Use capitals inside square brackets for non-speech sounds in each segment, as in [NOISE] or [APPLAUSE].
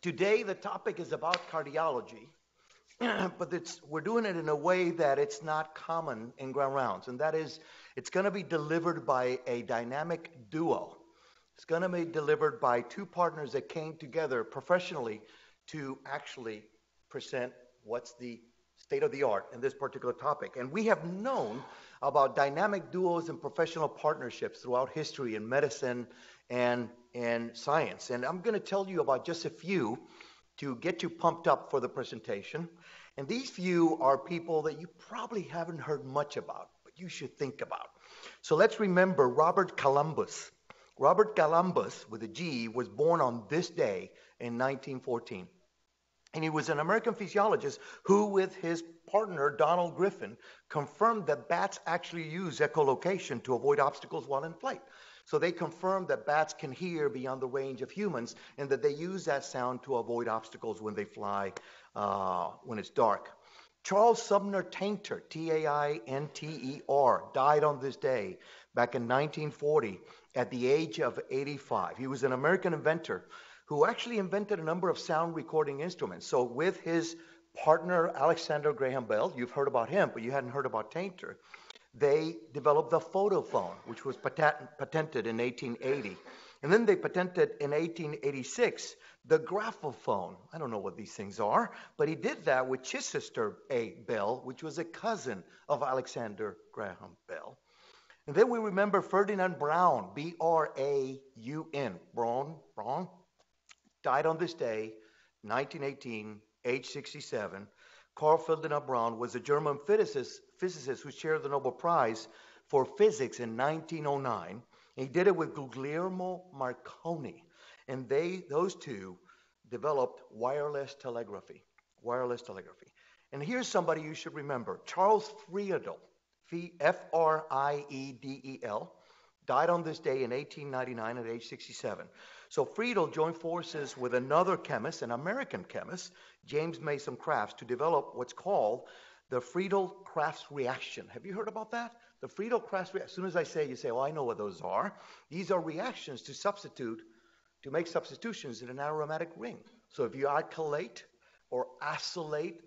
Today, the topic is about cardiology, [CLEARS THROAT] but it's, we're doing it in a way that it's not common in grand rounds, and that is it's going to be delivered by a dynamic duo. It's going to be delivered by two partners that came together professionally to actually present what's the state of the art in this particular topic. And we have known about dynamic duos and professional partnerships throughout history in medicine and, and science. And I'm going to tell you about just a few to get you pumped up for the presentation. And these few are people that you probably haven't heard much about, but you should think about. So let's remember Robert Galambos. Robert Galambos, with a G, was born on this day in 1914. And he was an American physiologist who, with his partner Donald Griffin, confirmed that bats actually use echolocation to avoid obstacles while in flight. So they confirmed that bats can hear beyond the range of humans and that they use that sound to avoid obstacles when they fly uh, when it's dark. Charles Sumner Tainter, T A I N T E R, died on this day back in 1940 at the age of 85. He was an American inventor who actually invented a number of sound recording instruments. So, with his partner Alexander Graham Bell, you've heard about him, but you hadn't heard about Tainter, they developed the photophone, which was patent, patented in 1880. And then they patented in 1886 the graphophone. I don't know what these things are, but he did that with Chichester A. Bell, which was a cousin of Alexander Graham Bell. And then we remember Ferdinand Braun, B R A U N, Braun, Braun, died on this day, 1918, age 67. Carl Ferdinand Braun was a German physicist, physicist who shared the Nobel Prize for physics in 1909. he did it with Guglielmo Marconi. And they, those two, developed wireless telegraphy. Wireless telegraphy. And here's somebody you should remember Charles Friedel. F R I E D E L, died on this day in 1899 at age 67. So Friedel joined forces with another chemist, an American chemist, James Mason Crafts, to develop what's called the Friedel Crafts reaction. Have you heard about that? The Friedel Crafts reaction. As soon as I say, you say, "Oh, I know what those are." These are reactions to substitute, to make substitutions in an aromatic ring. So if you alkylate or acylate,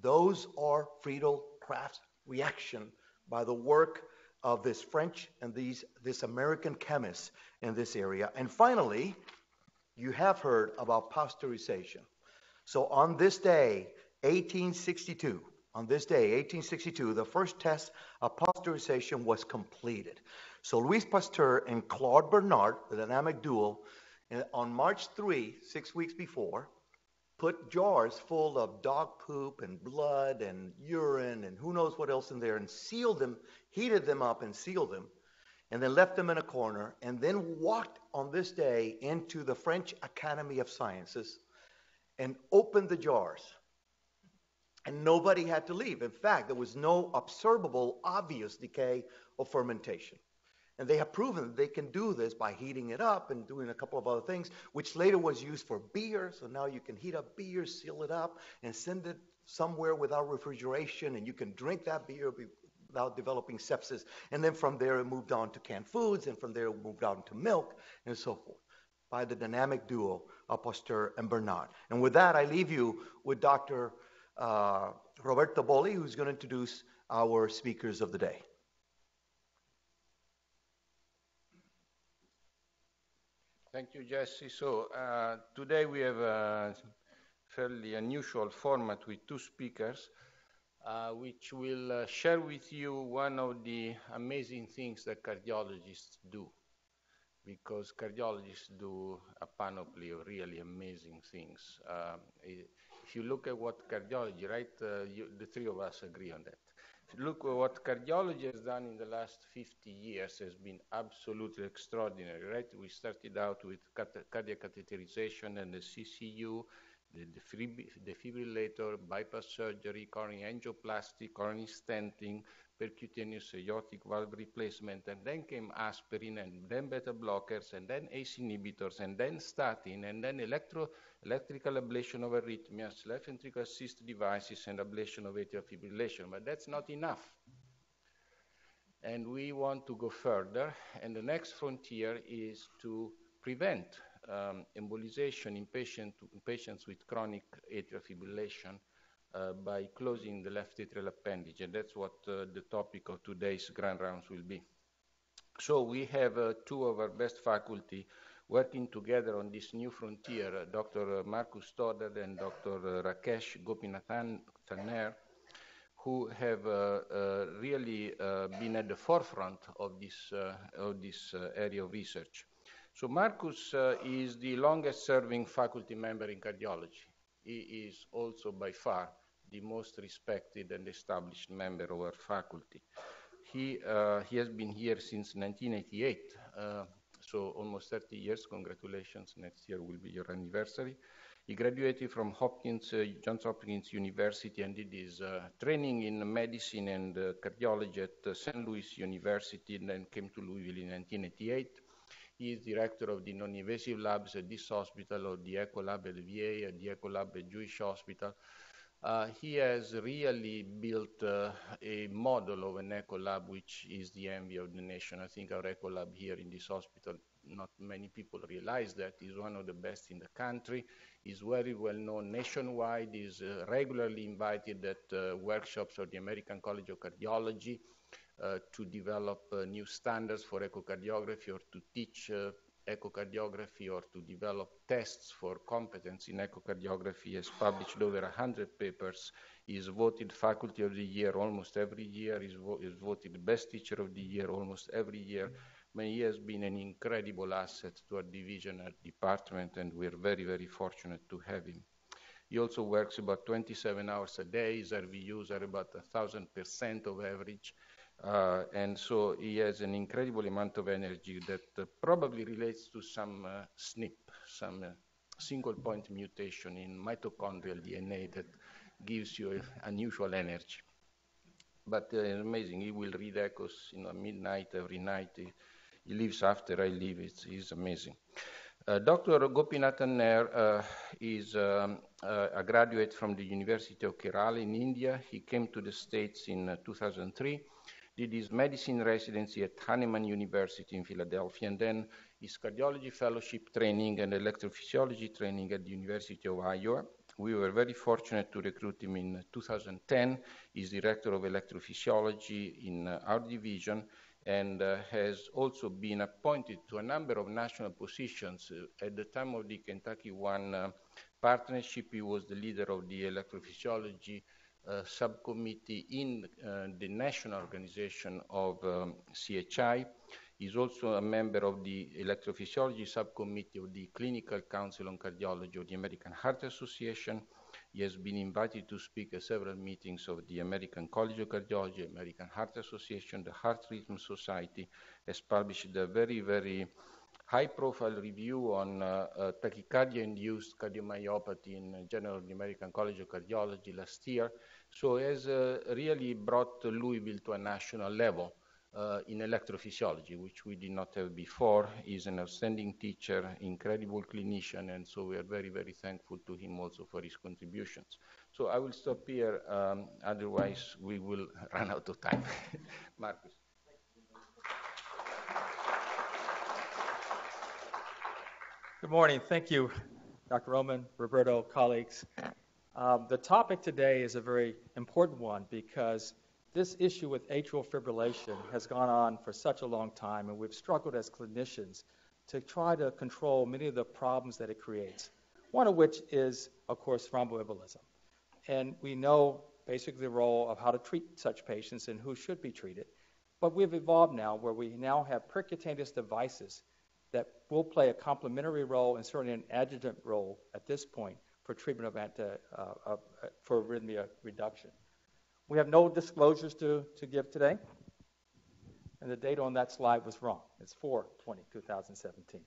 those are Friedel Crafts reaction by the work of this French and these, this American chemist in this area. And finally, you have heard about pasteurization. So on this day, 1862, on this day, 1862, the first test of pasteurization was completed. So Louis Pasteur and Claude Bernard, the dynamic duo, eh, on March 3, six weeks before, put jars full of dog poop and blood and urine and who knows what else in there and sealed them, heated them up and sealed them, and then left them in a corner, and then walked on this day into the French Academy of Sciences and opened the jars. And nobody had to leave. In fact, there was no observable, obvious decay or fermentation. And they have proven that they can do this by heating it up and doing a couple of other things, which later was used for beer. So now you can heat up beer, seal it up, and send it somewhere without refrigeration, and you can drink that beer without developing sepsis. And then from there, it moved on to canned foods, and from there, it moved on to milk, and so forth, by the dynamic duo of Pasteur and Bernard. And with that, I leave you with Dr. Uh, Roberto Bolli, who's going to introduce our speakers of the day. Thank you, Jesse. So uh, today we have a fairly unusual format with two speakers, uh, which will uh, share with you one of the amazing things that cardiologists do, because cardiologists do a panoply of really amazing things. Um, if you look at what cardiology, right, uh, you, the three of us agree on that look what cardiology has done in the last 50 years has been absolutely extraordinary, right? We started out with cardiac catheterization and the CCU, the defibrillator, bypass surgery, coronary angioplasty, coronary stenting, percutaneous aortic valve replacement, and then came aspirin, and then beta blockers, and then ACE inhibitors, and then statin, and then electro, electrical ablation of arrhythmias, left ventricular assist devices, and ablation of atrial fibrillation. But that's not enough. And we want to go further, and the next frontier is to prevent um, embolization in, patient, in, patients with chronic atrial fibrillation uh, by closing the left atrial appendage, and that's what uh, the topic of today's grand rounds will be. So we have uh, two of our best faculty working together on this new frontier, uh, Dr. Marcus Stoddard and Dr. Rakesh Gopinathan who have uh, uh, really uh, been at the forefront of this, of this area of research. So Marcus is the longest serving faculty member in cardiology. He is also by far the most respected and established member of our faculty. He, uh, he has been here since 1988, uh, so almost 30 years. Congratulations, next year will be your anniversary. He graduated from Hopkins, uh, Johns Hopkins University and did his uh, training in medicine and uh, cardiology at uh, St. Louis University and then came to Louisville in 1988. He is director of the non-invasive labs at this hospital, of the Echo Lab at the VA, at the Echo Lab at Jewish Hospital. Uh, he has really built uh, a model of an echo lab, which is the envy of the nation. I think our echo lab here in this hospital, not many people realize that, is one of the best in the country is very well known nationwide, is uh, regularly invited at uh, workshops of the American College of Cardiology uh, to develop uh, new standards for echocardiography or to teach echocardiography or to develop tests for competence in echocardiography. Has published over 100 papers. Is voted Faculty of the Year almost every year. Is, vo- is voted Best Teacher of the Year almost every year. But he has been an incredible asset to our division, our department, and we're very, very fortunate to have him. He also works about 27 hours a day. His RVUs are about 1,000% of average. Uh, and so he has an incredible amount of energy that uh, probably relates to some uh, SNP, some uh, single point mutation in mitochondrial DNA that gives you unusual energy. But uh, it's amazing. He will read echoes you know, midnight every night. He, he lives after I leave. It's, it's amazing. Uh, Dr. Gopinathannair is um, a graduate from the University of Kerala in India. He came to the States in uh, 2003, did his medicine residency at Hahnemann University in Philadelphia, and then his cardiology fellowship training and electrophysiology training at the University of Iowa. We were very fortunate to recruit him in 2010. He's director of electrophysiology in uh, our division and uh, has also been appointed to a number of national positions. Uh, at the time of the Kentucky One uh, partnership, he was the leader of the electrophysiology subcommittee in uh, the national organization of um, CHI. He's also a member of the electrophysiology subcommittee of the Clinical Council on Cardiology of the American Heart Association he has been invited to speak at several meetings of the American College of Cardiology, American Heart Association, the Heart Rhythm Society, has published a very, very high-profile review on uh, uh, tachycardia-induced cardiomyopathy in of the American College of Cardiology last year. So has uh, really brought Louisville to a national level uh, in electrophysiology, which we did not have before. He's an outstanding teacher, incredible clinician, and so we are very, very thankful to him also for his contributions. So I will stop here, um, otherwise we will [LAUGHS] run out of time. [LAUGHS] Marcus. Good morning. Thank you, Dr. Roman, Roberto, colleagues. Um, the topic today is a very important one because this issue with atrial fibrillation has gone on for such a long time, and we've struggled as clinicians to try to control many of the problems that it creates. One of which is, of course, thromboembolism. And we know basically the role of how to treat such patients and who should be treated. But we've evolved now where we now have percutaneous devices that will play a complementary role and certainly an adjuvant role at this point for treatment of anti, uh, uh, for arrhythmia reduction. We have no disclosures to, to give today. And the date on that slide was wrong. It's 4 20, 2017.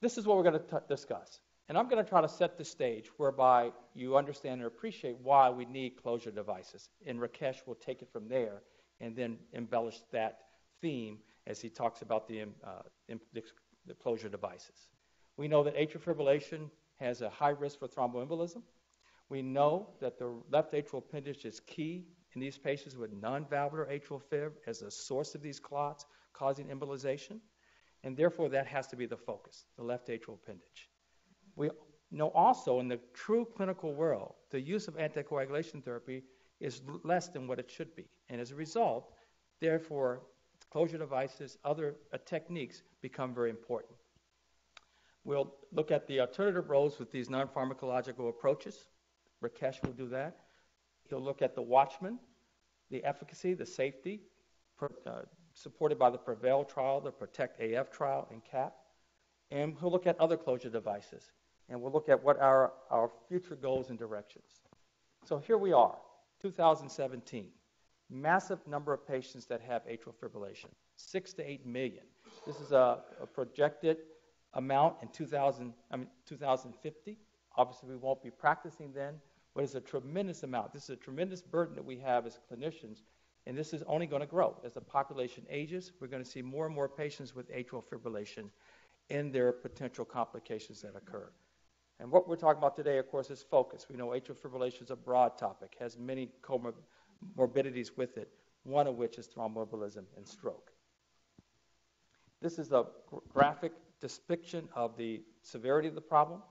This is what we're going to discuss. And I'm going to try to set the stage whereby you understand and appreciate why we need closure devices. And Rakesh will take it from there and then embellish that theme as he talks about the, uh, the closure devices. We know that atrial fibrillation has a high risk for thromboembolism. We know that the left atrial appendage is key in these patients with non-valvular atrial fib as a source of these clots causing embolization. And therefore, that has to be the focus, the left atrial appendage. We know also in the true clinical world, the use of anticoagulation therapy is less than what it should be. And as a result, therefore, closure devices, other uh, techniques become very important. We'll look at the alternative roles with these non pharmacological approaches. Rakesh will do that. He'll look at the Watchman, the efficacy, the safety, uh, supported by the Prevail trial, the Protect AF trial, and CAP. And we'll look at other closure devices. And we'll look at what our, our future goals and directions. So here we are, 2017. Massive number of patients that have atrial fibrillation, six to eight million. This is a, a projected amount in 2000, I mean, 2050. Obviously, we won't be practicing then, but it's a tremendous amount. This is a tremendous burden that we have as clinicians, and this is only going to grow. As the population ages, we're going to see more and more patients with atrial fibrillation and their potential complications that occur. And what we're talking about today, of course, is focus. We know atrial fibrillation is a broad topic, has many comorbidities with it, one of which is thromboembolism and stroke. This is a graphic depiction of the severity of the problem.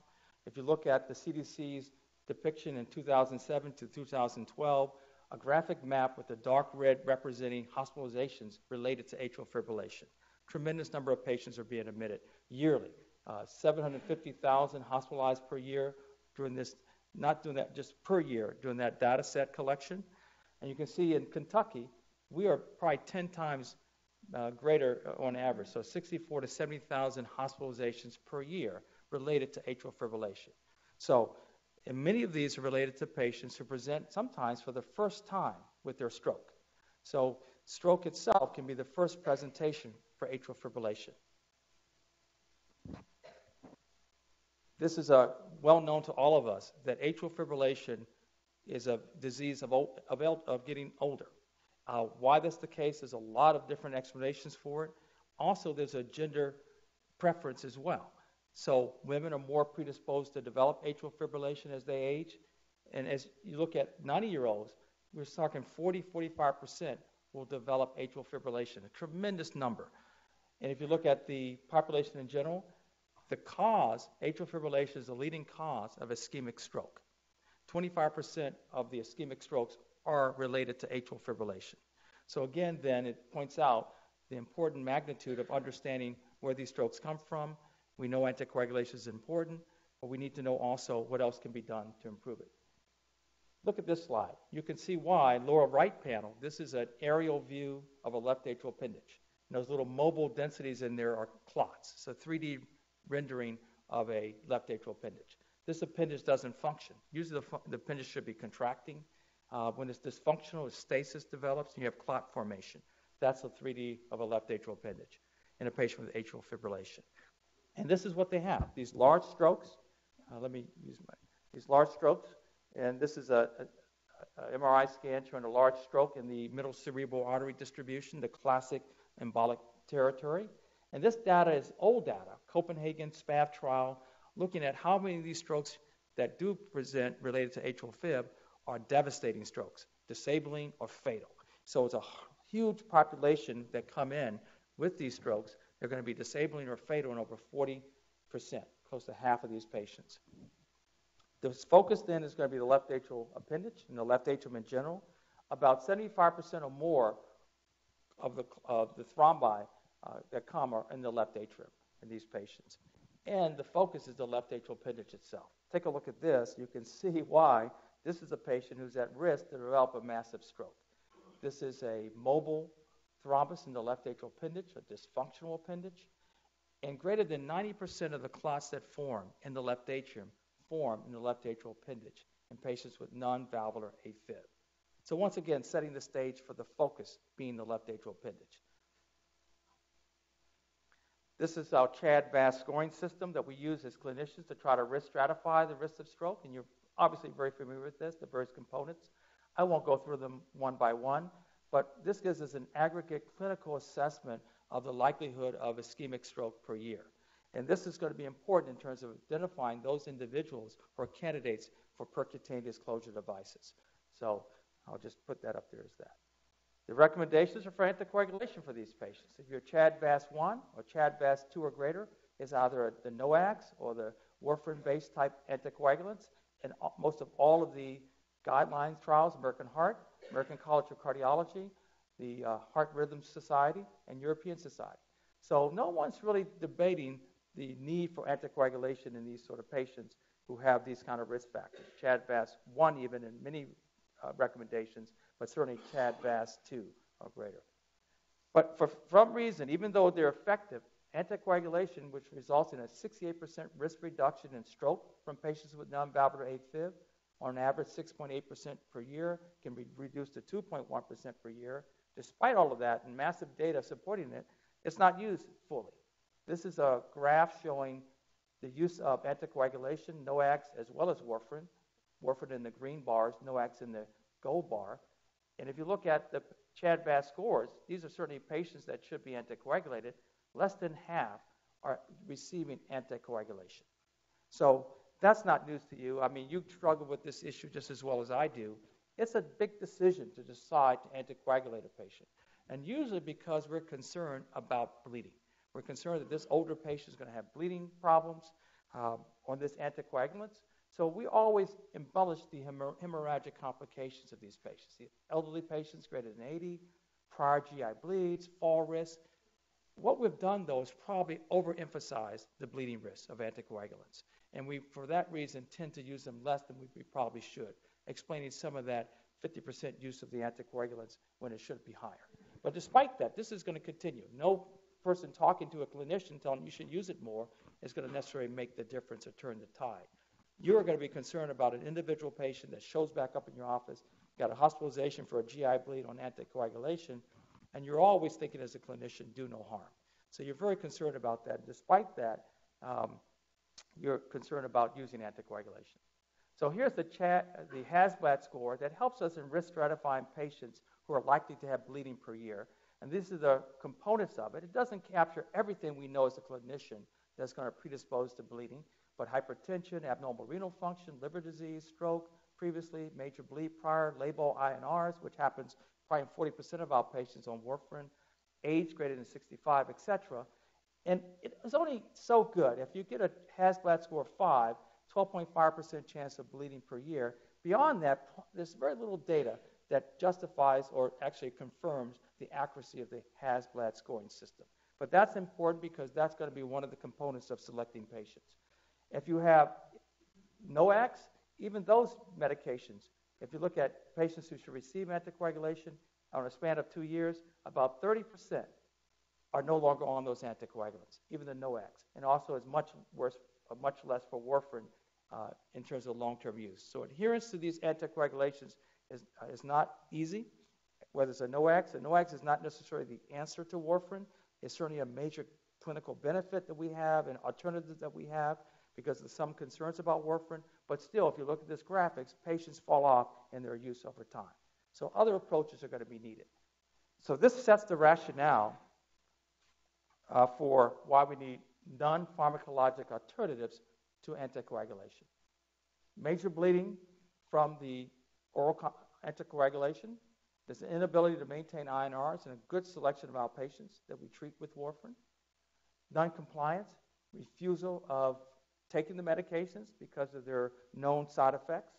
If you look at the CDC's depiction in 2007 to 2012, a graphic map with the dark red representing hospitalizations related to atrial fibrillation. Tremendous number of patients are being admitted yearly. Uh, 750,000 hospitalized per year during this, not doing that just per year, during that data set collection. And you can see in Kentucky, we are probably 10 times uh, greater uh, on average, so 64 to 70,000 hospitalizations per year related to atrial fibrillation. So, and many of these are related to patients who present sometimes for the first time with their stroke. So, stroke itself can be the first presentation for atrial fibrillation. This is a, well known to all of us that atrial fibrillation is a disease of, of, of getting older. Uh, why that's the case, there's a lot of different explanations for it. Also, there's a gender preference as well. So, women are more predisposed to develop atrial fibrillation as they age. And as you look at 90 year olds, we're talking 40, 45% will develop atrial fibrillation, a tremendous number. And if you look at the population in general, the cause, atrial fibrillation, is the leading cause of ischemic stroke. 25% of the ischemic strokes are related to atrial fibrillation. So again, then it points out the important magnitude of understanding where these strokes come from. We know anticoagulation is important, but we need to know also what else can be done to improve it. Look at this slide. You can see why, lower right panel, this is an aerial view of a left atrial appendage. And those little mobile densities in there are clots. A 3D rendering of a left atrial appendage. This appendage doesn't function. Usually the, the appendage should be contracting. Uh, when it's dysfunctional, a stasis develops, and you have clot formation. That's a 3D of a left atrial appendage in a patient with atrial fibrillation. And this is what they have: these large strokes. Uh, let me use my these large strokes, and this is a, a, a, MRI scan showing a large stroke in the middle cerebral artery distribution, the classic embolic territory. And this data is old data, Copenhagen SPAV trial, looking at how many of these strokes that do present related to atrial fib are devastating strokes, disabling or fatal. So it's a huge population that come in with these strokes. They're going to be disabling or fatal in over 40%, close to half of these patients. The focus then is going to be the left atrial appendage and the left atrium in general. About 75% or more of the, of the thrombi uh, that come are in the left atrium in these patients. And the focus is the left atrial appendage itself. Take a look at this. You can see why this is a patient who's at risk to develop a massive stroke. This is a mobile thrombus in the left atrial appendage, a dysfunctional appendage. And greater than 90% of the clots that form in the left atrium form in the left atrial appendage in patients with non-valvular AFib. So once again, setting the stage for the focus being the left atrial appendage. This is our CHA2DS2-VASc scoring system that we use as clinicians to try to risk stratify the risk of stroke, and you're obviously very familiar with this, the various components. I won't go through them one by one, but this gives us an aggregate clinical assessment of the likelihood of ischemic stroke per year. And this is going to be important in terms of identifying those individuals who are candidates for percutaneous closure devices. So I'll just put that up there as that. The recommendations are for anticoagulation for these patients. If you're CHA2DS1 or CHA2DS2 or greater, it's either the NOACs or the warfarin-based type anticoagulants. And most of all of the guidelines trials, American Heart, American College of Cardiology, the uh, Heart Rhythm Society, and European Society. So no one's really debating the need for anticoagulation in these sort of patients who have these kind of risk factors. CHA2DS1 even in many uh, recommendations, but certainly CHA2DS2 or greater. But for some reason, even though they're effective, anticoagulation, which results in a 68% risk reduction in stroke from patients with non-valvular AFib, on average 6.8% per year, can be reduced to 2.1% per year. Despite all of that and massive data supporting it, it's not used fully. This is a graph showing the use of anticoagulation, NOACs, as well as warfarin. Warfarin in the green bars, NOACs in the gold bar. And if you look at the CHA2DS2-VASc scores, these are certainly patients that should be anticoagulated. Less than half are receiving anticoagulation. So that's not news to you. I mean, you struggle with this issue just as well as I do. It's a big decision to decide to anticoagulate a patient. And usually because we're concerned about bleeding. We're concerned that this older patient is going to have bleeding problems um, on this anticoagulants. So we always embellish the hemorrhagic complications of these patients. The elderly patients greater than 80, prior GI bleeds, fall risk. What we've done, though, is probably overemphasize the bleeding risk of anticoagulants. And we, for that reason, tend to use them less than we, probably should, explaining some of that 50% use of the anticoagulants when it should be higher. But despite that, this is going to continue. No person talking to a clinician telling you should use it more is going to necessarily make the difference or turn the tide. You're going to be concerned about an individual patient that shows back up in your office, got a hospitalization for a GI bleed on anticoagulation, and you're always thinking as a clinician, do no harm. So you're very concerned about that. Despite that, um, you're concerned about using anticoagulation. So here's the, chat, the score that helps us in risk stratifying patients who are likely to have bleeding per year. And these are the components of it. It doesn't capture everything we know as a clinician that's going to predispose to bleeding, but hypertension, abnormal renal function, liver disease, stroke, previously major bleed prior, labile INRs, which happens probably in 40% of our patients on warfarin, age greater than 65, etc. And it's only so good. If you get a HAS-BLED score of 5, 12.5% chance of bleeding per year. Beyond that, there's very little data that justifies or actually confirms the accuracy of the HAS-BLED scoring system. But that's important because that's going to be one of the components of selecting patients. If you have NOACs, even those medications, if you look at patients who should receive anticoagulation on a span of two years, about 30% are no longer on those anticoagulants, even the NOACs. And also is much worse, much less for warfarin uh, in terms of long-term use. So adherence to these anticoagulations is, uh, is not easy. Whether it's a NOACs, a NOACs is not necessarily the answer to warfarin. It's certainly a major clinical benefit that we have and alternatives that we have because of some concerns about warfarin. But still, if you look at this graphics, patients fall off in their use over time. So other approaches are going to be needed. So this sets the rationale uh, for why we need non-pharmacologic alternatives to anticoagulation. Major bleeding from the oral anticoagulation. There's an inability to maintain INRs and a good selection of our patients that we treat with warfarin. Non-compliance, refusal of taking the medications because of their known side effects.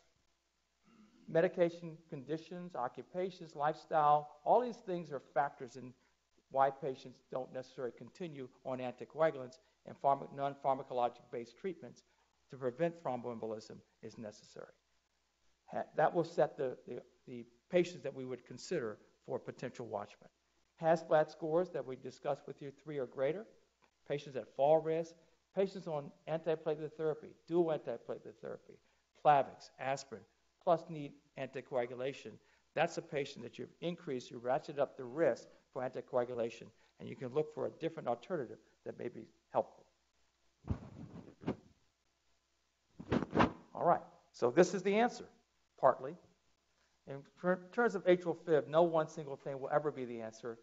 Medication conditions, occupations, lifestyle, all these things are factors in why patients don't necessarily continue on anticoagulants and pharma- non pharmacologic based treatments to prevent thromboembolism is necessary. Ha- that will set the, the, the, patients that we would consider for potential Watchman. HAS-BLED scores that we discussed with you, three or greater, patients at fall risk, patients on antiplatelet therapy, dual antiplatelet therapy, Plavix, aspirin, plus need anticoagulation. That's a patient that you've increased, you ratchet up the risk for anticoagulation, and you can look for a different alternative that may be helpful. All right, so this is the answer, partly. In terms of atrial fib, no one single thing will ever be the answer,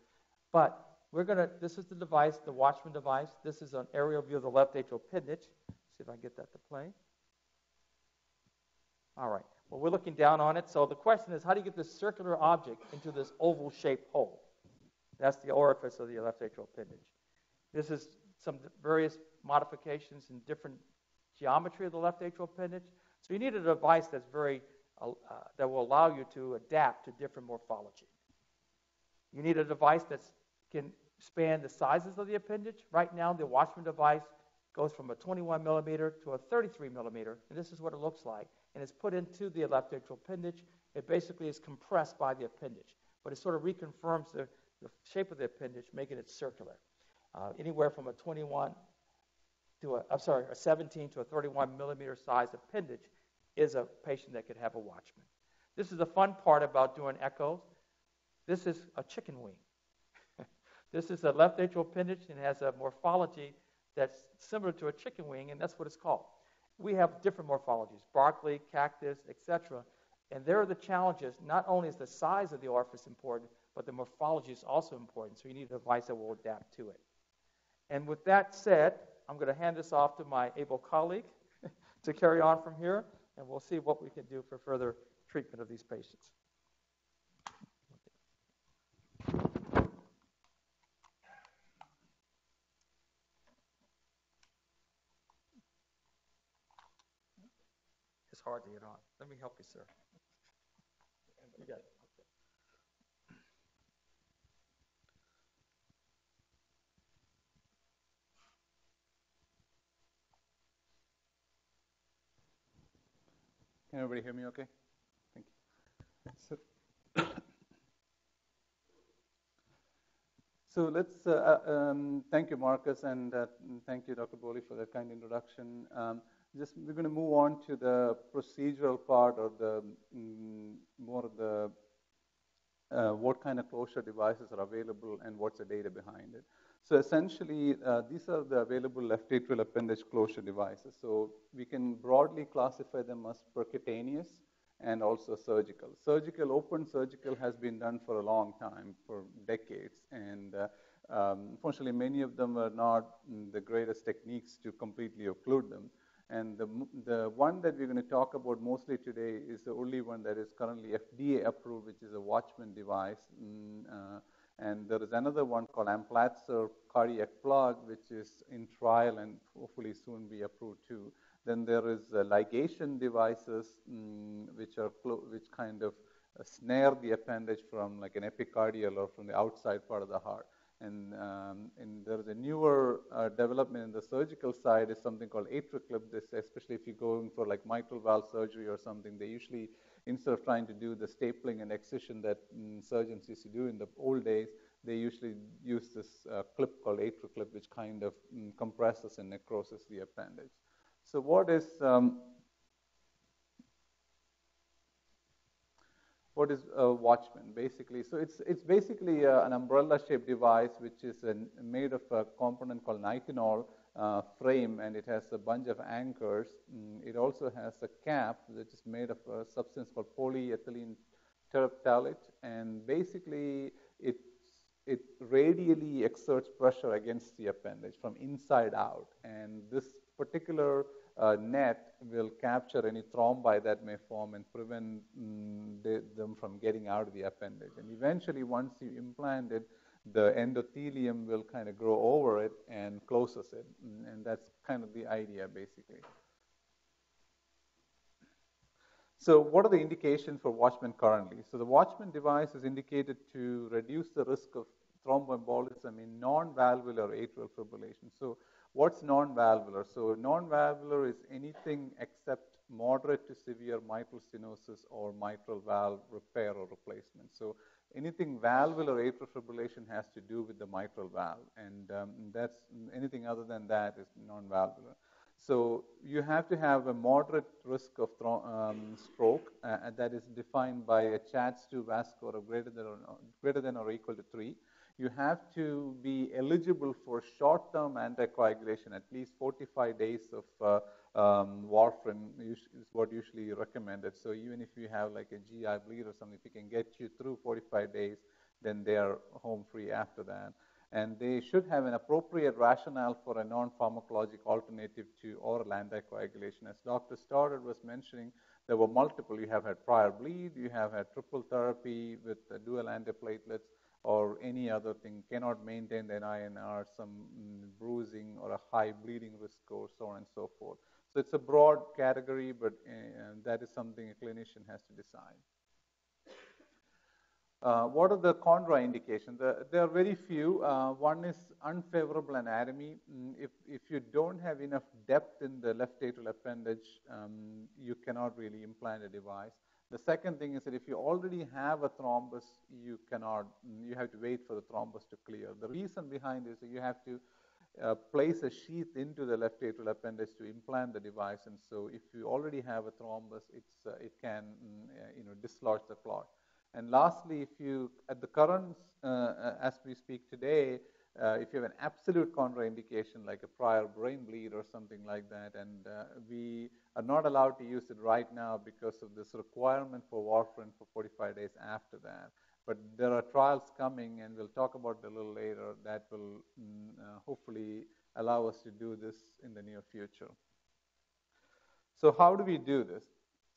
but we're going to, this is the device, the Watchman device. This is an aerial view of the left atrial appendage. See if I can get that to play. All right. Well, we're looking down on it. So the question is, how do you get this circular object into this oval-shaped hole? That's the orifice of the left atrial appendage. This is some various modifications in different geometry of the left atrial appendage. So you need a device that's very uh, that will allow you to adapt to different morphology. You need a device that can span the sizes of the appendage. Right now, the Watchman device goes from a 21 millimeter to a 33 millimeter, and this is what it looks like. And it's put into the left atrial appendage. It basically is compressed by the appendage, but it sort of reconfirms the, the shape of the appendage, making it circular. Uh, anywhere from a 21 to a, I'm sorry, a 17 to a 31 millimeter size appendage is a patient that could have a Watchman. This is the fun part about doing echoes. This is a chicken wing. This is a left atrial appendage and has a morphology that's similar to a chicken wing, and that's what it's called. We have different morphologies, Barkley, cactus, etc. And there are the challenges. Not only is the size of the orifice important, but the morphology is also important. So you need a device that will adapt to it. And with that said, I'm going to hand this off to my able colleague [LAUGHS] to carry on from here, and we'll see what we can do for further treatment of these patients. It's hard to get on. Let me help you, sir. You got it. Can everybody hear me okay? Thank you. So, so let's, uh, uh, um, thank you, Marcus, and uh, thank you, Dr. Bolli, for that kind introduction. Um, just we're going to move on to the procedural part or the mm, more of the uh, what kind of closure devices are available and what's the data behind it. So essentially, uh, these are the available left atrial appendage closure devices. So we can broadly classify them as percutaneous and also surgical. Surgical, open surgical has been done for a long time, for decades, and uh, um, unfortunately, many of them are not the greatest techniques to completely occlude them. And the, the one that we're going to talk about mostly today is the only one that is currently FDA approved, which is a Watchman device. Mm, uh, and there is another one called Amplatzer cardiac plug, which is in trial and hopefully soon be approved too. Then there is uh, ligation devices, mm, which are clo- which kind of uh, snare the appendage from like an epicardial or from the outside part of the heart. And, um, and there's a newer uh, development in the surgical side is something called AtriClip. This, especially if you're going for like mitral valve surgery or something, they usually instead of trying to do the stapling and excision that mm, surgeons used to do in the old days, they usually use this uh, clip called AtriClip, which kind of mm, compresses and necroses the appendage. So what is um, what is a Watchman basically? So it's it's basically uh, an umbrella-shaped device which is made of a component called nitinol uh, frame, and it has a bunch of anchors. Mm, it also has a cap that is made of a substance called polyethylene terephthalate, and basically it it radially exerts pressure against the appendage from inside out, and this particular uh, net will capture any thrombi that may form and prevent mm, the, them from getting out of the appendage. And eventually, once you implant it, the endothelium will kind of grow over it and closes it. And that's kind of the idea, basically. So, what are the indications for Watchman currently? So, the Watchman device is indicated to reduce the risk of thromboembolism in non valvular atrial fibrillation. So, What's non-valvular? So non-valvular is anything except moderate to severe mitral stenosis or mitral valve repair or replacement. So anything valvular atrial fibrillation has to do with the mitral valve, and um, that's anything other than that is non-valvular. So you have to have a moderate risk of um, stroke uh, that is defined by a CHADS2 VAS score of greater than, or, greater than or equal to 3 you have to be eligible for short-term anticoagulation, at least 45 days of uh, um, warfarin is what usually recommended. So even if you have like a GI bleed or something, if you can get you through 45 days, then they are home free after that. And they should have an appropriate rationale for a non-pharmacologic alternative to oral anticoagulation. As Dr. Stoddard was mentioning, there were multiple. You have had prior bleed, you have had triple therapy with dual antiplatelets, or any other thing cannot maintain an INR, some mm, bruising or a high bleeding risk score, so on and so forth. So it's a broad category, but uh, that is something a clinician has to decide. Uh, what are the contraindications? The, there are very few. Uh, one is unfavorable anatomy. Mm, if, if you don't have enough depth in the left atrial appendage, um, you cannot really implant a device. The second thing is that if you already have a thrombus, you cannot, you have to wait for the thrombus to clear. The reason behind this is you have to uh, place a sheath into the left atrial appendage to implant the device. And so if you already have a thrombus, it's, uh, it can, uh, you know, dislodge the clot. And lastly, if you, at the current, uh, uh, as we speak today, uh, if you have an absolute contraindication like a prior brain bleed or something like that, and uh, we are not allowed to use it right now because of this requirement for warfarin for 45 days after that. But there are trials coming, and we'll talk about it a little later, that will mm, uh, hopefully allow us to do this in the near future. So, how do we do this?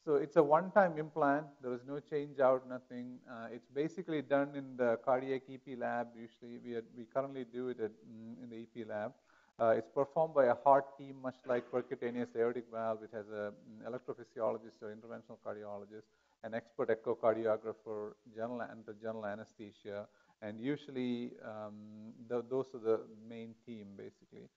So it's a one-time implant. There is no change out, nothing. Uh, it's basically done in the cardiac EP lab. Usually, we, are, we currently do it at, mm, in the EP lab. Uh, it's performed by a heart team, much like percutaneous aortic valve. It has an mm, electrophysiologist or interventional cardiologist, an expert echocardiographer, general and the general anesthesia, and usually um, the, those are the main team basically.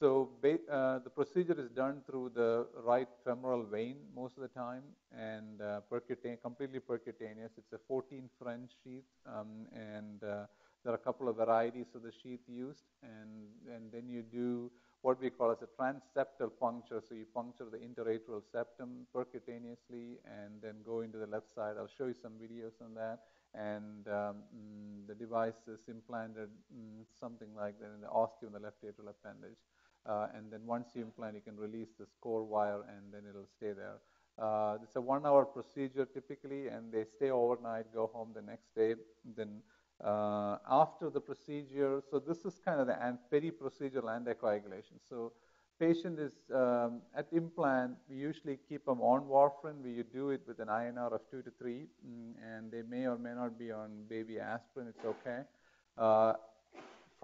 So uh, the procedure is done through the right femoral vein most of the time and uh, percutaneous, completely percutaneous. It's a 14 French sheath um, and uh, there are a couple of varieties of the sheath used and, and then you do what we call as a transseptal puncture. So you puncture the interatrial septum percutaneously and then go into the left side. I'll show you some videos on that. And um, mm, the device is implanted mm, something like that in the in the left atrial appendage. Uh, and then once you implant, you can release this core wire and then it'll stay there. Uh, it's a one hour procedure typically, and they stay overnight, go home the next day. Then uh, after the procedure, so this is kind of the peri-procedural anticoagulation. So patient is um, at implant, we usually keep them on warfarin. We do it with an INR of 2 to 3, mm, and they may or may not be on baby aspirin. It's okay. Uh,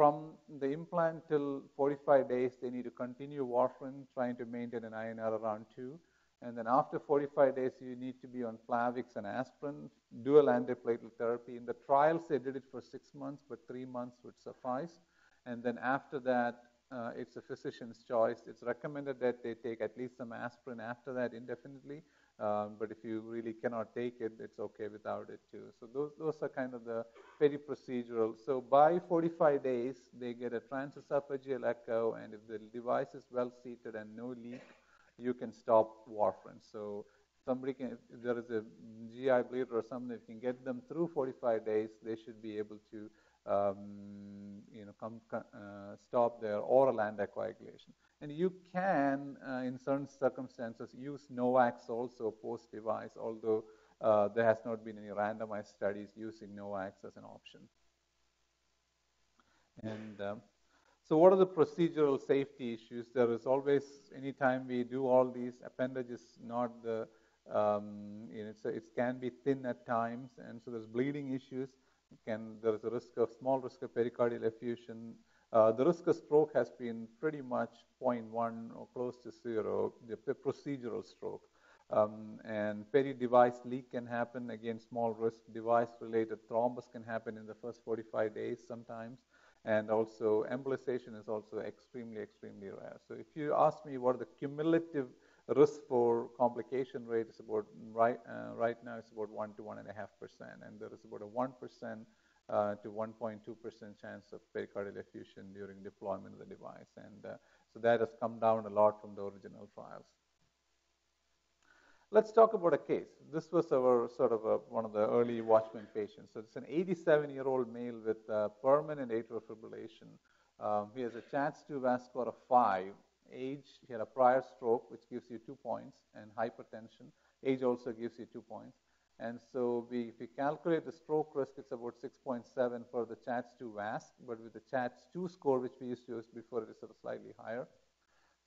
from the implant till 45 days, they need to continue warfarin, trying to maintain an INR around 2. And then after 45 days, you need to be on Plavix and aspirin, dual antiplatelet therapy. In the trials, they did it for six months, but three months would suffice. And then after that, uh, it's a physician's choice. It's recommended that they take at least some aspirin after that indefinitely. Um, but if you really cannot take it, it's okay without it too. So those, those are kind of the very procedural. So by 45 days, they get a transesophageal echo, and if the device is well seated and no leak, you can stop warfarin. So somebody can, if there is a GI bleed or something, if you can get them through 45 days, they should be able to um, you know, come, uh, stop their oral anticoagulation. And you can, uh, in certain circumstances, use NOACs also post-device, although uh, there has not been any randomized studies using NOACs as an option. And um, so what are the procedural safety issues? There is always, anytime we do all these, appendage is not the, um, you know, it can be thin at times, and so there's bleeding issues. Can, there is a risk of, small risk of pericardial effusion, uh, the risk of stroke has been pretty much 0.1 or close to zero, the procedural stroke. Um, and peri-device leak can happen. Again, small risk device-related thrombus can happen in the first 45 days sometimes. And also embolization is also extremely, extremely rare. So if you ask me what are the cumulative risk for complication rate is about right, uh, right now it's about 1 to 1.5%. And there is about a 1% uh, to 1.2% chance of pericardial effusion during deployment of the device. And uh, so that has come down a lot from the original trials. Let's talk about a case. This was our sort of a, one of the early Watchman patients. So it's an 87-year-old male with uh, permanent atrial fibrillation. Um, he has a CHA2DS2 VAS score of 5. Age, he had a prior stroke, which gives you two points, and hypertension. Age also gives you two points. And so we, if you calculate the stroke risk, it's about 6.7 for the CHADS2 VASC, but with the CHADS2 score, which we used to use before, it is sort of slightly higher.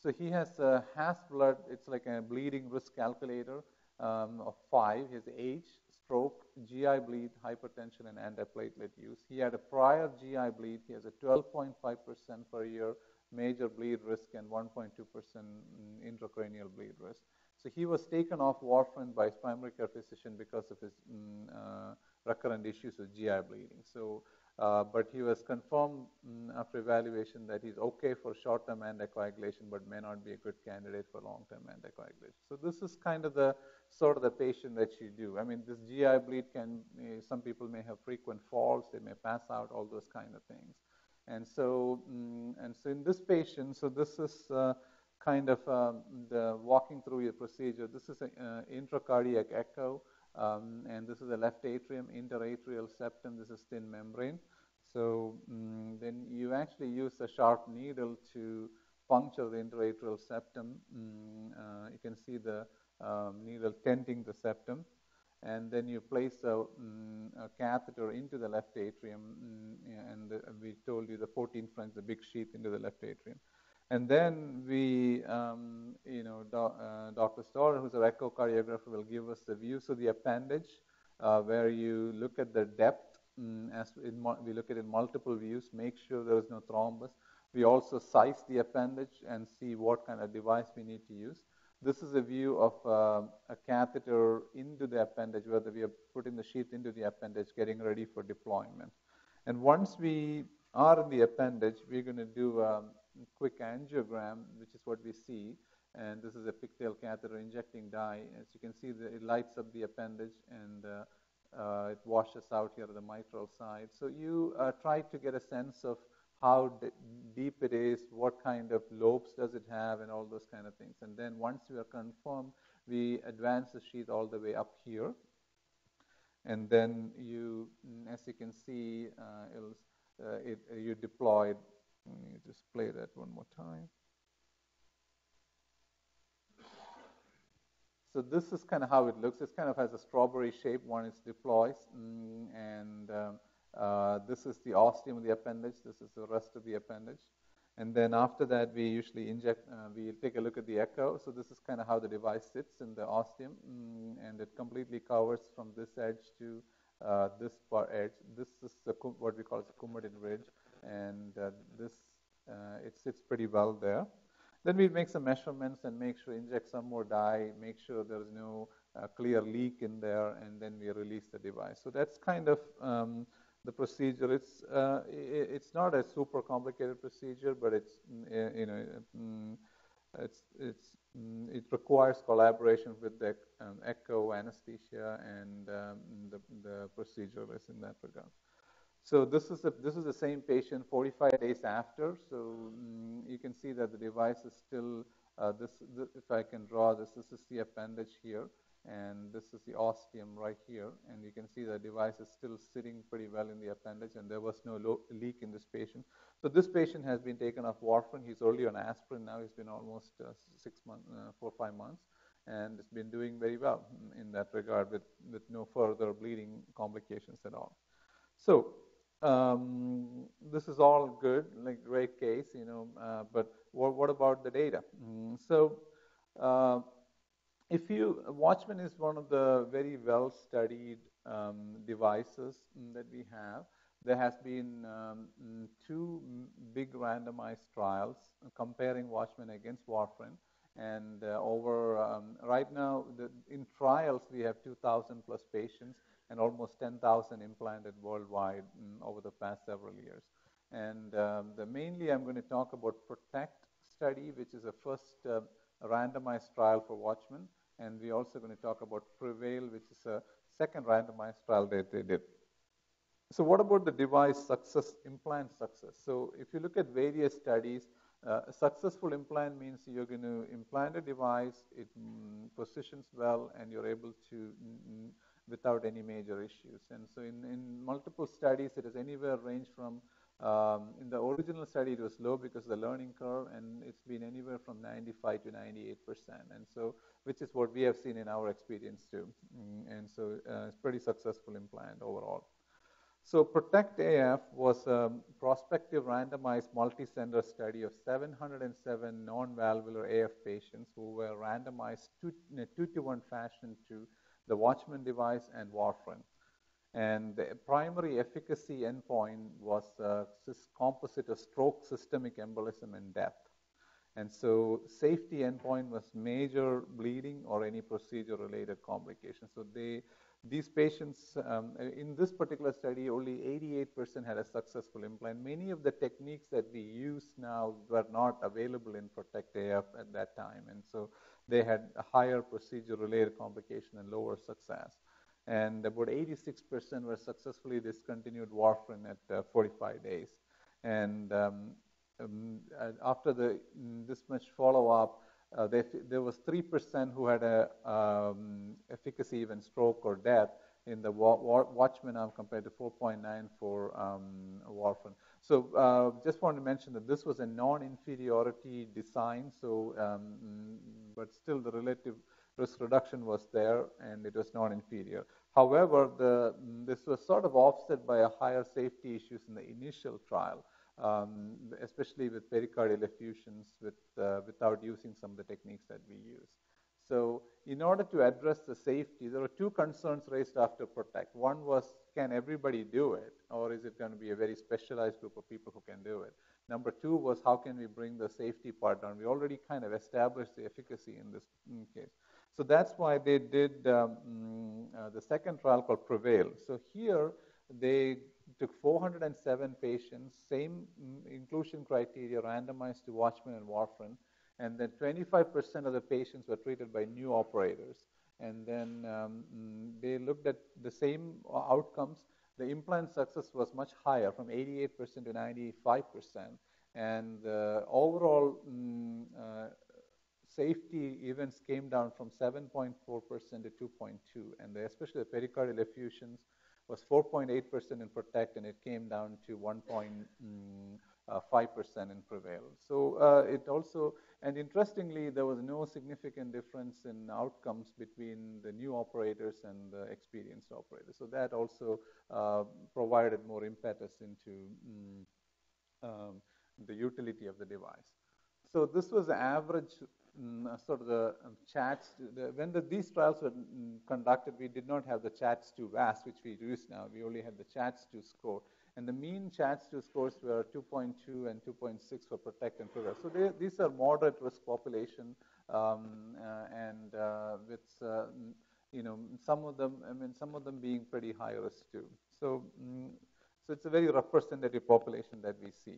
So he has a HAS blood, it's like a bleeding risk calculator um, of five, his age, stroke, GI bleed, hypertension, and antiplatelet use. He had a prior GI bleed. He has a 12.5% per year major bleed risk and 1.2% intracranial bleed risk. So he was taken off warfarin by his primary care physician because of his mm, uh, recurrent issues with GI bleeding. So, uh, but he was confirmed mm, after evaluation that he's okay for short-term anticoagulation, but may not be a good candidate for long-term anticoagulation. So this is kind of the sort of the patient that you do. I mean, this GI bleed can, uh, some people may have frequent falls, they may pass out, all those kind of things. And so, mm, and so in this patient, so this is uh, kind of um, the walking through your procedure. This is an uh, intracardiac echo, um, and this is the left atrium, interatrial septum. This is thin membrane. So mm, then you actually use a sharp needle to puncture the interatrial septum. Mm, uh, you can see the um, needle tenting the septum and then you place a, mm, a, catheter into the left atrium, mm, and the, we told you the 14 French, the big sheath into the left atrium. And then we, um, you know, uh, Dr. Stoddard, who's an echocardiographer, will give us the views of the appendage, uh, where you look at the depth, mm, as we look at it in multiple views, make sure there is no thrombus. We also size the appendage and see what kind of device we need to use. This is a view of uh, a catheter into the appendage, whether we are putting the sheath into the appendage, getting ready for deployment. And once we are in the appendage, we're going to do a quick angiogram, which is what we see. And this is a pigtail catheter injecting dye. As you can see, the, it lights up the appendage and uh, uh, it washes out here at the mitral side. So you uh, try to get a sense of how d- deep it is, what kind of lobes does it have, and all those kind of things. And then once we are confirmed, we advance the sheath all the way up here. And then you, as you can see, uh, uh, it, uh, you deploy. Let me just play that one more time. So this is kind of how it looks. It kind of has a strawberry shape when it deploys, mm, and um, uh, this is the ostium of the appendage. This is the rest of the appendage. And then after that, we usually inject, uh, we take a look at the echo. So this is kind of how the device sits in the ostium, mm, and it completely covers from this edge to uh, this far edge. This is what we call the Coumadin ridge, and uh, this uh, it sits pretty well there. Then we make some measurements and make sure inject some more dye, make sure there is no uh, clear leak in there, and then we release the device. So that's kind of um, the procedure. It's uh, it's not a super complicated procedure, but it's mm, you know mm, it's it's mm, it requires collaboration with the um, echo anesthesia and um, the the procedure is in that regard. So this is the this is the same patient 45 days after. So you can see that the device is still uh, this, this. If I can draw this, this is the appendage here and this is the ostium right here. And you can see the device is still sitting pretty well in the appendage and there was no lo- leak in this patient. So this patient has been taken off warfarin. He's already on aspirin now. He's been almost uh, six months uh, four or five months. And it's been doing very well in, that regard with, with no further bleeding complications at all. So um, this is all good like great case you know uh, but what, what about the data? Mm, so uh, if you, Watchman is one of the very well studied um, devices that we have. There has been um, two big randomized trials comparing Watchman against warfarin. And uh, over, um, right now, the, in trials, we have 2,000 plus patients and almost 10,000 implanted worldwide mm, over the past several years. And um, the, mainly I'm going to talk about PROTECT study, which is a first uh, randomized trial for Watchman and we're also going to talk about Prevail, which is a second randomized trial that they did. So, what about the device success, implant success? So, if you look at various studies, uh, a successful implant means you're going to implant a device, it mm, positions well, and you're able to mm, without any major issues. And so, in, in multiple studies, it has anywhere ranged from Um, in the original study, it was low because of the learning curve, and it's been anywhere from 95 to 98 percent, and so which is what we have seen in our experience too. Mm, and so uh, it's pretty successful implant overall. So Protect AF was a prospective randomized multi-center study of 707 non-valvular AF patients who were randomized two, in a two-to-one fashion to the Watchman device and warfarin. And the primary efficacy endpoint was composite of stroke, systemic embolism, and death. And so safety endpoint was major bleeding or any procedure-related complications. So they, these patients, um, in this particular study, only 88% had a successful implant. Many of the techniques that we use now were not available in Protect AF at that time. And so they had a higher procedure-related complication and lower success and about 86% were successfully discontinued warfarin at uh, 45 days. And um, um, after the, this much follow-up, uh, there was 3% who had a um, efficacy even stroke or death in the wa- wa- Watchman arm compared to 4.9 for um, warfarin. So uh, just want to mention that this was a non-inferiority design, so um, but still the relative risk reduction was there and it was non-inferior. However, the, this was sort of offset by a higher safety issues in the initial trial, um, especially with pericardial effusions with, uh, without using some of the techniques that we use. So in order to address the safety, there were two concerns raised after PROTECT. One was, can everybody do it, or is it going to be a very specialized group of people who can do it? Number two was, how can we bring the safety part down? We already kind of established the efficacy in this case. So that's why they did um, mm, uh, the second trial called Prevail. So here they took 407 patients, same mm, inclusion criteria, randomized to Watchman and Warfarin, and then 25% of the patients were treated by new operators. And then um, mm, they looked at the same outcomes. The implant success was much higher, from 88% to 95%. And the overall mm, uh, safety events came down from 7.4% to 2.2, and the, especially the pericardial effusions was 4.8% in Protect, and it came down to 1.5% mm, uh, in Prevail. So uh, it also, and interestingly, there was no significant difference in outcomes between the new operators and the experienced operators. So that also uh, provided more impetus into mm, um, the utility of the device. So this was average Mm, uh, sort of the um, CHADS. The, when the, these trials were mm, conducted, we did not have the CHA2DS2-VASc, which we use now. We only had the CHADS2 score. And the mean CHADS2 scores were 2.2 and 2.6 for protect and prevail. So they, these are moderate risk population, um, uh, and uh, with uh, you know some of them, I mean some of them being pretty high risk too. So mm, so it's a very representative population that we see.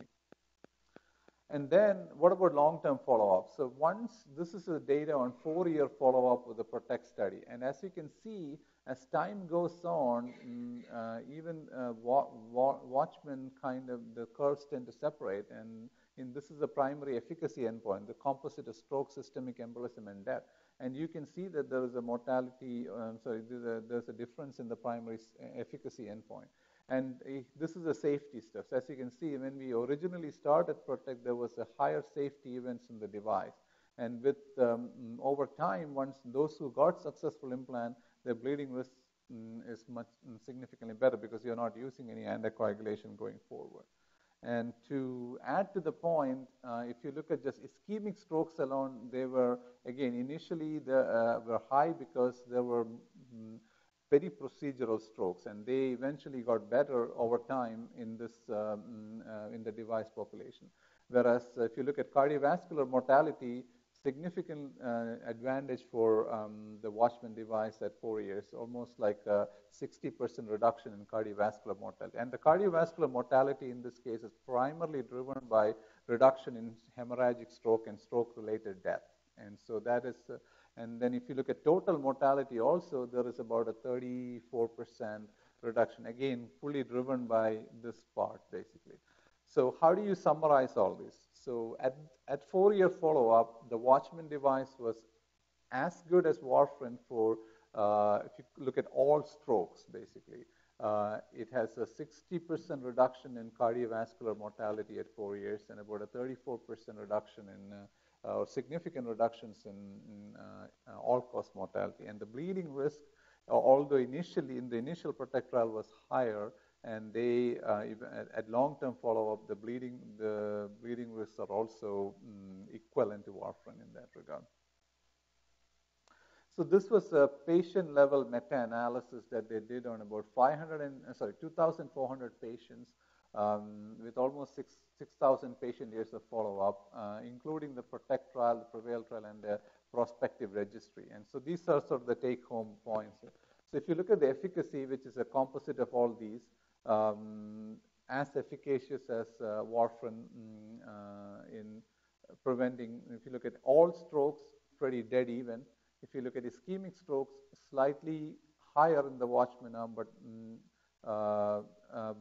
And then what about long-term follow-up? So once this is the data on four-year follow-up with the PROTECT study. And as you can see, as time goes on, mm, uh, even uh, wa- wa- Watchman kind of, the curves tend to separate. And in, this is the primary efficacy endpoint, the composite of stroke, systemic embolism, and death. And you can see that there is a mortality, um, sorry, there's a, there's a difference in the primary efficacy endpoint. And this is the safety stuff. So as you can see, when we originally started Protect, there was a higher safety events in the device. And with um, over time, once those who got successful implant, their bleeding risk mm, is much mm, significantly better because you're not using any anticoagulation going forward. And to add to the point, uh, if you look at just ischemic strokes alone, they were again initially they uh, were high because there were very procedural strokes, and they eventually got better over time in this um, uh, in the device population. Whereas if you look at cardiovascular mortality, significant uh, advantage for um, the Watchman device at four years, almost like a 60% reduction in cardiovascular mortality. And the cardiovascular mortality in this case is primarily driven by reduction in hemorrhagic stroke and stroke-related death. And so that is uh, and then if you look at total mortality also, there is about a 34% reduction, again, fully driven by this part, basically. So how do you summarize all this? So at, at four-year follow-up, the Watchman device was as good as warfarin for, uh, if you look at all strokes, basically. uh, it has a 60% reduction in cardiovascular mortality at four years and about a 34% reduction in uh, or significant reductions in, in uh, uh, all-cause mortality. And the bleeding risk, uh, although initially in the initial PROTECT trial was higher, and they uh, at, at, long-term follow-up, the bleeding the bleeding risks are also um, equivalent to warfarin in that regard. So this was a patient-level meta-analysis that they did on about 500 and uh, sorry 2,400 patients um, with almost 6,000 6, patient years of follow-up, uh, including the PROTECT trial, the PREVAIL trial, and the prospective registry. And so these are sort of the take-home points. So if you look at the efficacy, which is a composite of all these, um, as efficacious as uh, warfarin mm, uh, in preventing, if you look at all strokes, pretty dead even. If you look at ischemic strokes, slightly higher in the Watchman arm, but mm, uh,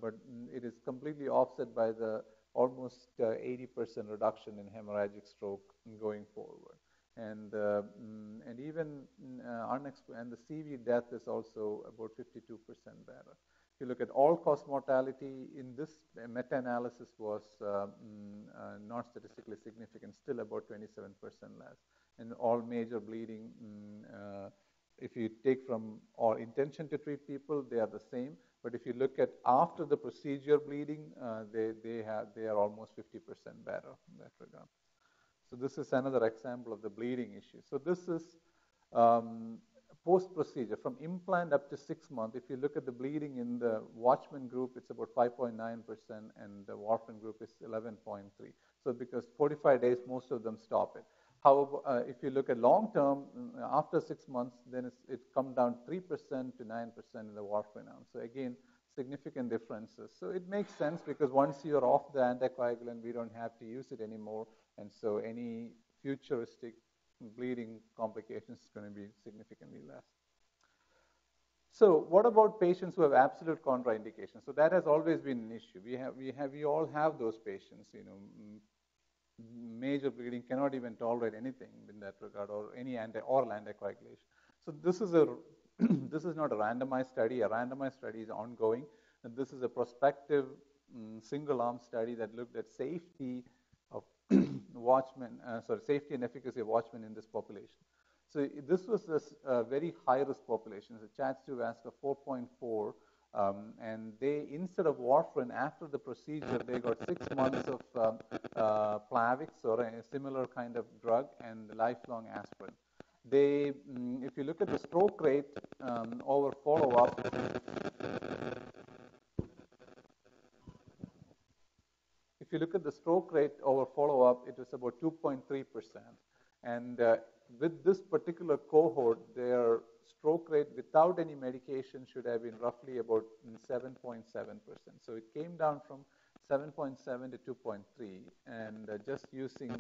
but it is completely offset by the almost 80% uh, reduction in hemorrhagic stroke going forward. And, mm, and even unexp- and the CV death is also about 52% better. If you look at all-cause mortality, in this meta-analysis was uh, mm, uh, not statistically significant, still about 27% less. And all major bleeding, mm, uh, if you take from all intention to treat people, they are the same. But if you look at after the procedure bleeding, uh, they, they, have, they are almost 50% better in that regard. So this is another example of the bleeding issue. So this is um, post-procedure from implant up to six months. If you look at the bleeding in the Watchman group, it's about 5.9%, and the warfarin group is 11.3. So because 45 days, most of them stop it. However, uh, if you look at long term, uh, after six months, then it's, it's come down 3% to 9% in the warfarin arm. So again, significant differences. So it makes sense because once you're off the anticoagulant, we don't have to use it anymore. And so any futuristic bleeding complications is going to be significantly less. So what about patients who have absolute contraindications? So that has always been an issue. We have, we have, we all have those patients, you know, major bleeding cannot even tolerate anything in that regard or any anti oral anticoagulation. So this is a [CLEARS THROAT] this is not a randomized study. A randomized study is ongoing. And this is a prospective um, single arm study that looked at safety of [CLEARS THROAT] watchmen, uh, sorry, safety and efficacy of watchmen in this population. So this was a uh, very high risk population. It's a CHA2DS2-VASc of 4.4 um, and they, instead of warfarin, after the procedure, they got six [LAUGHS] months of um, uh, Plavix or a similar kind of drug and lifelong aspirin. They, mm, if you look at the stroke rate um, over follow-up, if you look at the stroke rate over follow-up, it was about 2.3 percent. And uh, with this particular cohort, their stroke rate without any medication should have been roughly about 7.7%. So it came down from 7.7 to 2.3, and uh, just using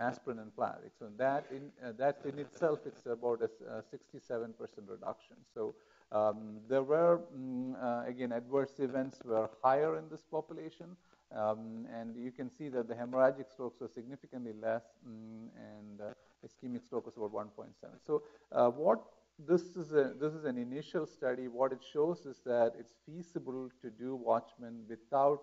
aspirin and Plavix. So that in uh, that in itself, it's about a, a 67% reduction. So um, there were mm, uh, again adverse events were higher in this population, um, and you can see that the hemorrhagic strokes were significantly less, mm, and uh, ischemic stroke was about 1.7. So uh, what this is a this is an initial study. What it shows is that it's feasible to do Watchman without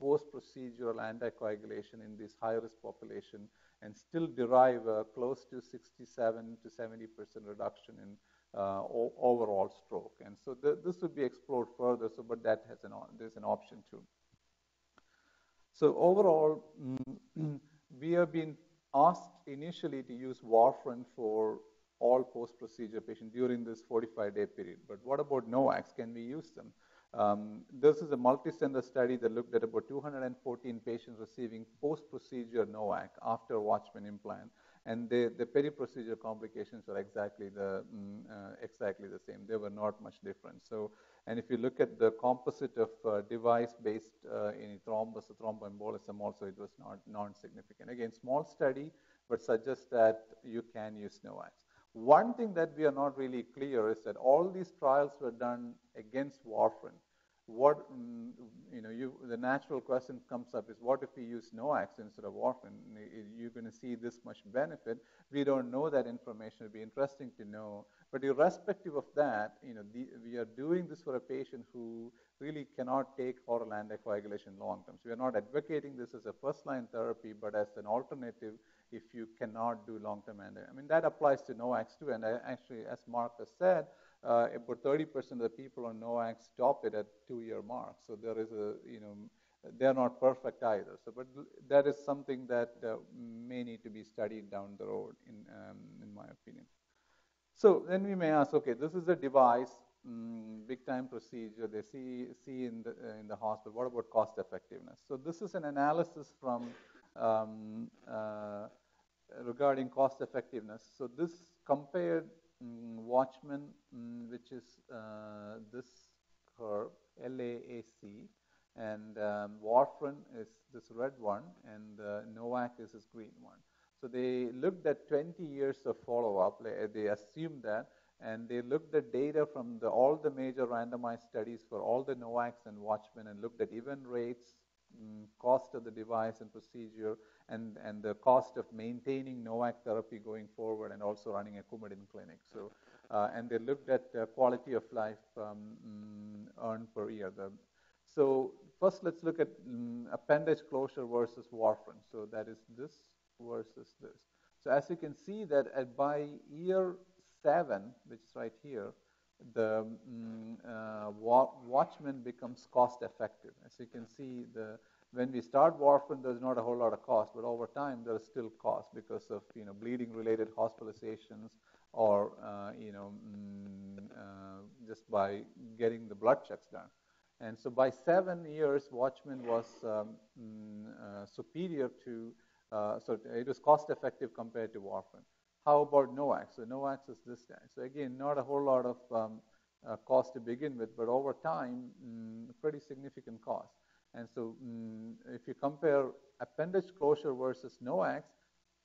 post-procedural anticoagulation in this high-risk population and still derive a close to 67 to 70 percent reduction in uh, o- overall stroke. And so th- this would be explored further. So, but that has an there's an option too. So overall, mm, [CLEARS THROAT] we have been asked initially to use warfarin for all post-procedure patients during this 45-day period. But what about NOACs? Can we use them? Um, this is a multi-center study that looked at about 214 patients receiving post-procedure NOAC after Watchman implant, and they, the peri-procedure complications were exactly the mm, uh, exactly the same. They were not much different. So, and if you look at the composite of uh, device-based uh, in thrombus thromboembolism, also it was not non-significant. Again, small study, but suggests that you can use NOACs. One thing that we are not really clear is that all these trials were done against warfarin. What, mm, you know, you, the natural question comes up is what if we use NOACs instead of warfarin? You're going to see this much benefit. We don't know that information. It'd be interesting to know. But irrespective of that, you know, the, we are doing this for a patient who really cannot take oral anticoagulation long term. So we are not advocating this as a first line therapy, but as an alternative if you cannot do long term anti. I mean, that applies to NOACs too. And I, actually, as Mark has said, uh, about 30% of the people on NOACs stop it at two-year mark. So there is a, you know, they're not perfect either. So, but that is something that uh, may need to be studied down the road, in um, in my opinion. So then we may ask, okay, this is a device, mm, big time procedure. They see see in the uh, in the hospital. What about cost effectiveness? So this is an analysis from um, uh, regarding cost effectiveness. So this compared Watchman, mm, which is uh, this curve, LAAC, and um, warfarin is this red one, and uh, NOAC is this green one. So they looked at 20 years of follow-up. They assumed that, and they looked at data from the, all the major randomized studies for all the NOACs and Watchman, and looked at event rates, mm, cost of the device and procedure, and, and the cost of maintaining NOAC therapy going forward and also running a Coumadin clinic. So, uh, and they looked at uh, quality of life um, mm, earned per year. The, so first let's look at mm, appendage closure versus warfarin. So that is this versus this. So as you can see that at by year seven, which is right here, the mm, uh, Watchman becomes cost effective. As you can see, the when we start warfarin, there's not a whole lot of cost, but over time there is still cost because of you know bleeding-related hospitalizations or uh, you know mm, uh, just by getting the blood checks done. And so by seven years, Watchman was um, mm, uh, superior to, uh, so it was cost-effective compared to warfarin. How about NOACs? So NOACs is this guy. So again, not a whole lot of um, uh, cost to begin with, but over time, mm, pretty significant cost. And so mm, if you compare appendage closure versus NOACs,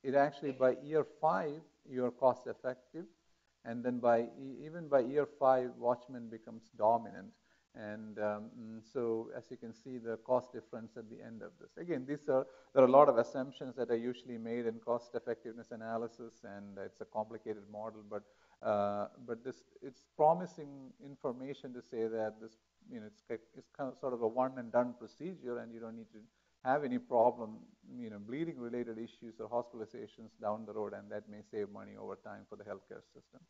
it actually by year five, you're cost effective. And then by even by year five, Watchman becomes dominant. And um, mm, so, as you can see, the cost difference at the end of this. Again, these are there are a lot of assumptions that are usually made in cost effectiveness analysis, and it's a complicated model. But uh, but this it's promising information to say that this you know, it's, it's kind of sort of a one and done procedure, and you don't need to have any problem, you know, bleeding related issues or hospitalizations down the road, and that may save money over time for the healthcare system.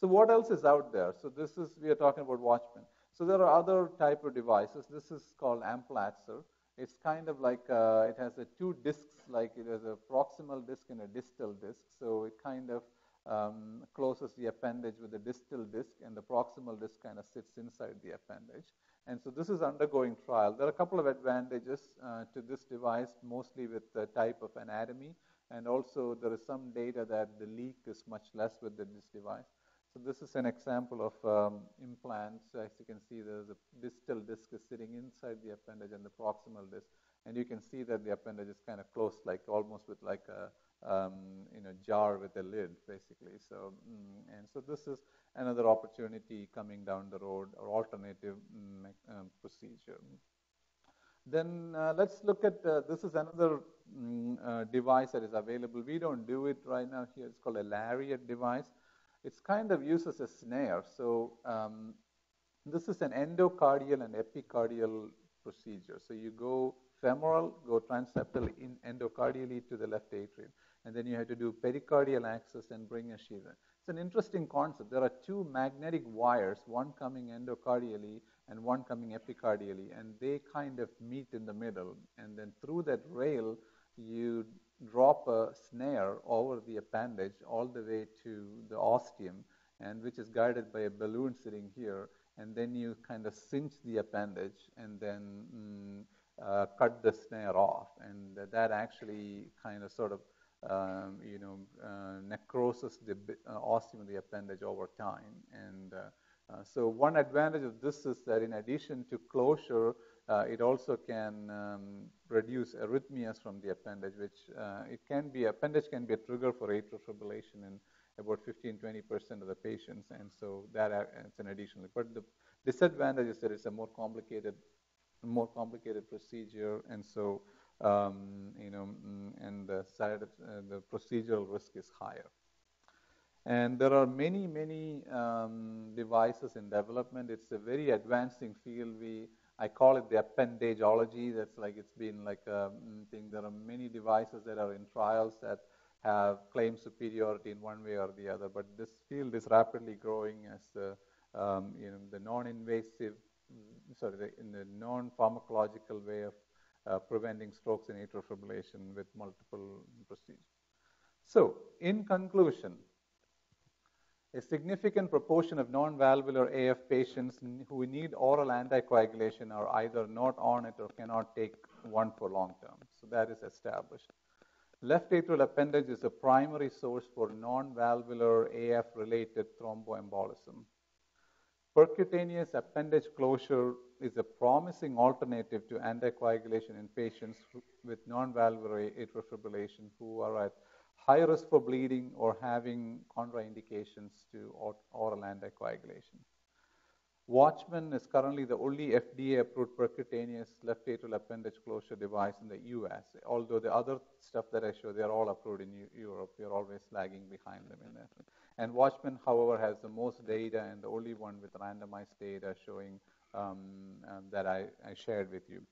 So what else is out there? So this is, we are talking about Watchman. So there are other type of devices. This is called Amplatzer. It's kind of like, uh, it has a two discs, like it has a proximal disc and a distal disc. So it kind of um, closes the appendage with the distal disc, and the proximal disc kind of sits inside the appendage. And so this is undergoing trial. There are a couple of advantages uh, to this device, mostly with the type of anatomy, and also there is some data that the leak is much less with this device. So this is an example of um, implants. As you can see, there's a distal disc is sitting inside the appendage and the proximal disc, and you can see that the appendage is kind of closed, like almost with like a um, you know, jar with a lid, basically. So, mm, and so this is another opportunity coming down the road, or alternative mm, um, procedure. Then uh, let's look at uh, this is another mm, uh, device that is available. We don't do it right now here. It's called a lariat device. It's kind of used as a snare. So um, this is an endocardial and epicardial procedure. So you go femoral, go transeptal in endocardially to the left atrium and then you have to do pericardial access and bring a sheath. in. It's an interesting concept. There are two magnetic wires, one coming endocardially and one coming epicardially, and they kind of meet in the middle. And then through that rail, you drop a snare over the appendage all the way to the ostium, and which is guided by a balloon sitting here. And then you kind of cinch the appendage and then mm, uh, cut the snare off. And that actually kind of sort of um, you know, uh, necrosis the uh, ostium of the appendage over time. And uh, uh, so one advantage of this is that in addition to closure, uh, it also can um, reduce arrhythmias from the appendage, which uh, it can be, appendage can be a trigger for atrial fibrillation in about 15, 20% of the patients, and so that adds an additional. But the disadvantage is that it's a more complicated, more complicated procedure, and so um, you know, mm, and the side of, uh, the procedural risk is higher. And there are many, many um, devices in development. It's a very advancing field. We I call it the appendageology. That's like it's been like a mm, thing. There are many devices that are in trials that have claimed superiority in one way or the other. But this field is rapidly growing as the um, you know the non-invasive, mm, sorry, the, in the non-pharmacological way of uh, preventing strokes and atrial fibrillation with multiple procedures. So, in conclusion, a significant proportion of non-valvular AF patients who need oral anticoagulation are either not on it or cannot take one for long term. So that is established. Left atrial appendage is a primary source for non-valvular AF-related thromboembolism. Percutaneous appendage closure is a promising alternative to anticoagulation in patients with non-valvular atrial fibrillation who are at high risk for bleeding or having contraindications to oral anticoagulation. Watchman is currently the only FDA approved percutaneous left atrial appendage closure device in the US. Although the other stuff that I show, they're all approved in Europe. We're always lagging behind them in that. And Watchman, however, has the most data and the only one with randomized data showing um, um, that I, I shared with you.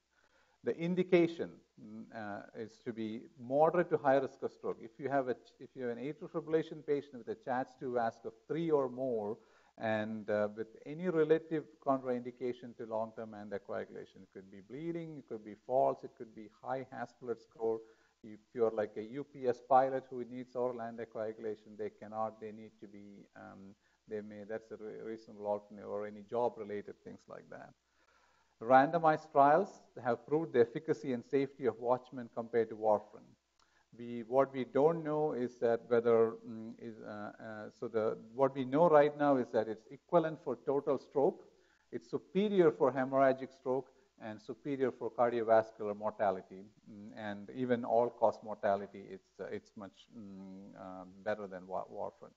The indication mm, uh, is to be moderate to high risk of stroke. If you have a, if you have an atrial fibrillation patient with a CHA2DS2-VASc of three or more, and uh, with any relative contraindication to long-term anticoagulation, it could be bleeding, it could be falls, it could be high HAS-BLED score. If you're like a UPS pilot who needs oral anticoagulation, they cannot. They need to be. Um, they may. That's a reasonable alternative, or any job-related things like that. Randomized trials have proved the efficacy and safety of Watchman compared to warfarin. We, what we don't know is that whether mm, is uh, uh, so the what we know right now is that it's equivalent for total stroke, it's superior for hemorrhagic stroke, and superior for cardiovascular mortality, mm, and even all-cause mortality. It's uh, it's much mm, uh, better than warfarin.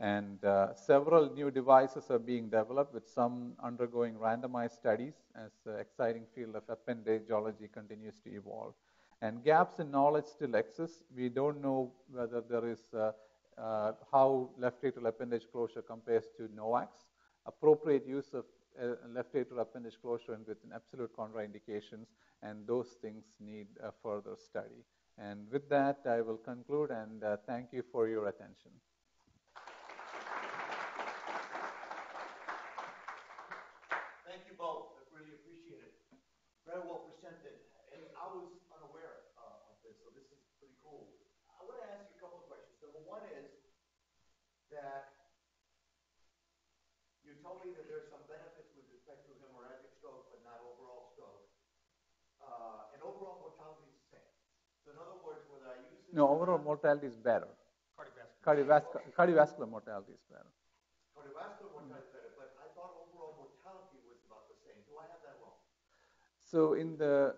And uh, several new devices are being developed, with some undergoing randomized studies as the exciting field of appendageology continues to evolve. And gaps in knowledge still exist. We don't know whether there is uh, uh, how left atrial appendage closure compares to NOACs. Appropriate use of uh, left atrial appendage closure and with absolute contraindications, and those things need further study. And with that, I will conclude and uh, thank you for your attention. very well presented. And I was unaware uh, of this, so this is pretty cool. I want to ask you a couple of questions. Number one is that you told me that there's some benefits with respect to hemorrhagic stroke, but not overall stroke. Uh, and overall mortality is the same. So in other words, whether I use no overall mortality is better. Cardiovascular. Cardiovascular, cardiovascular mortality is better. Cardiovascular mortality is better, but I thought overall mortality was about the same. Do I have that wrong? So in the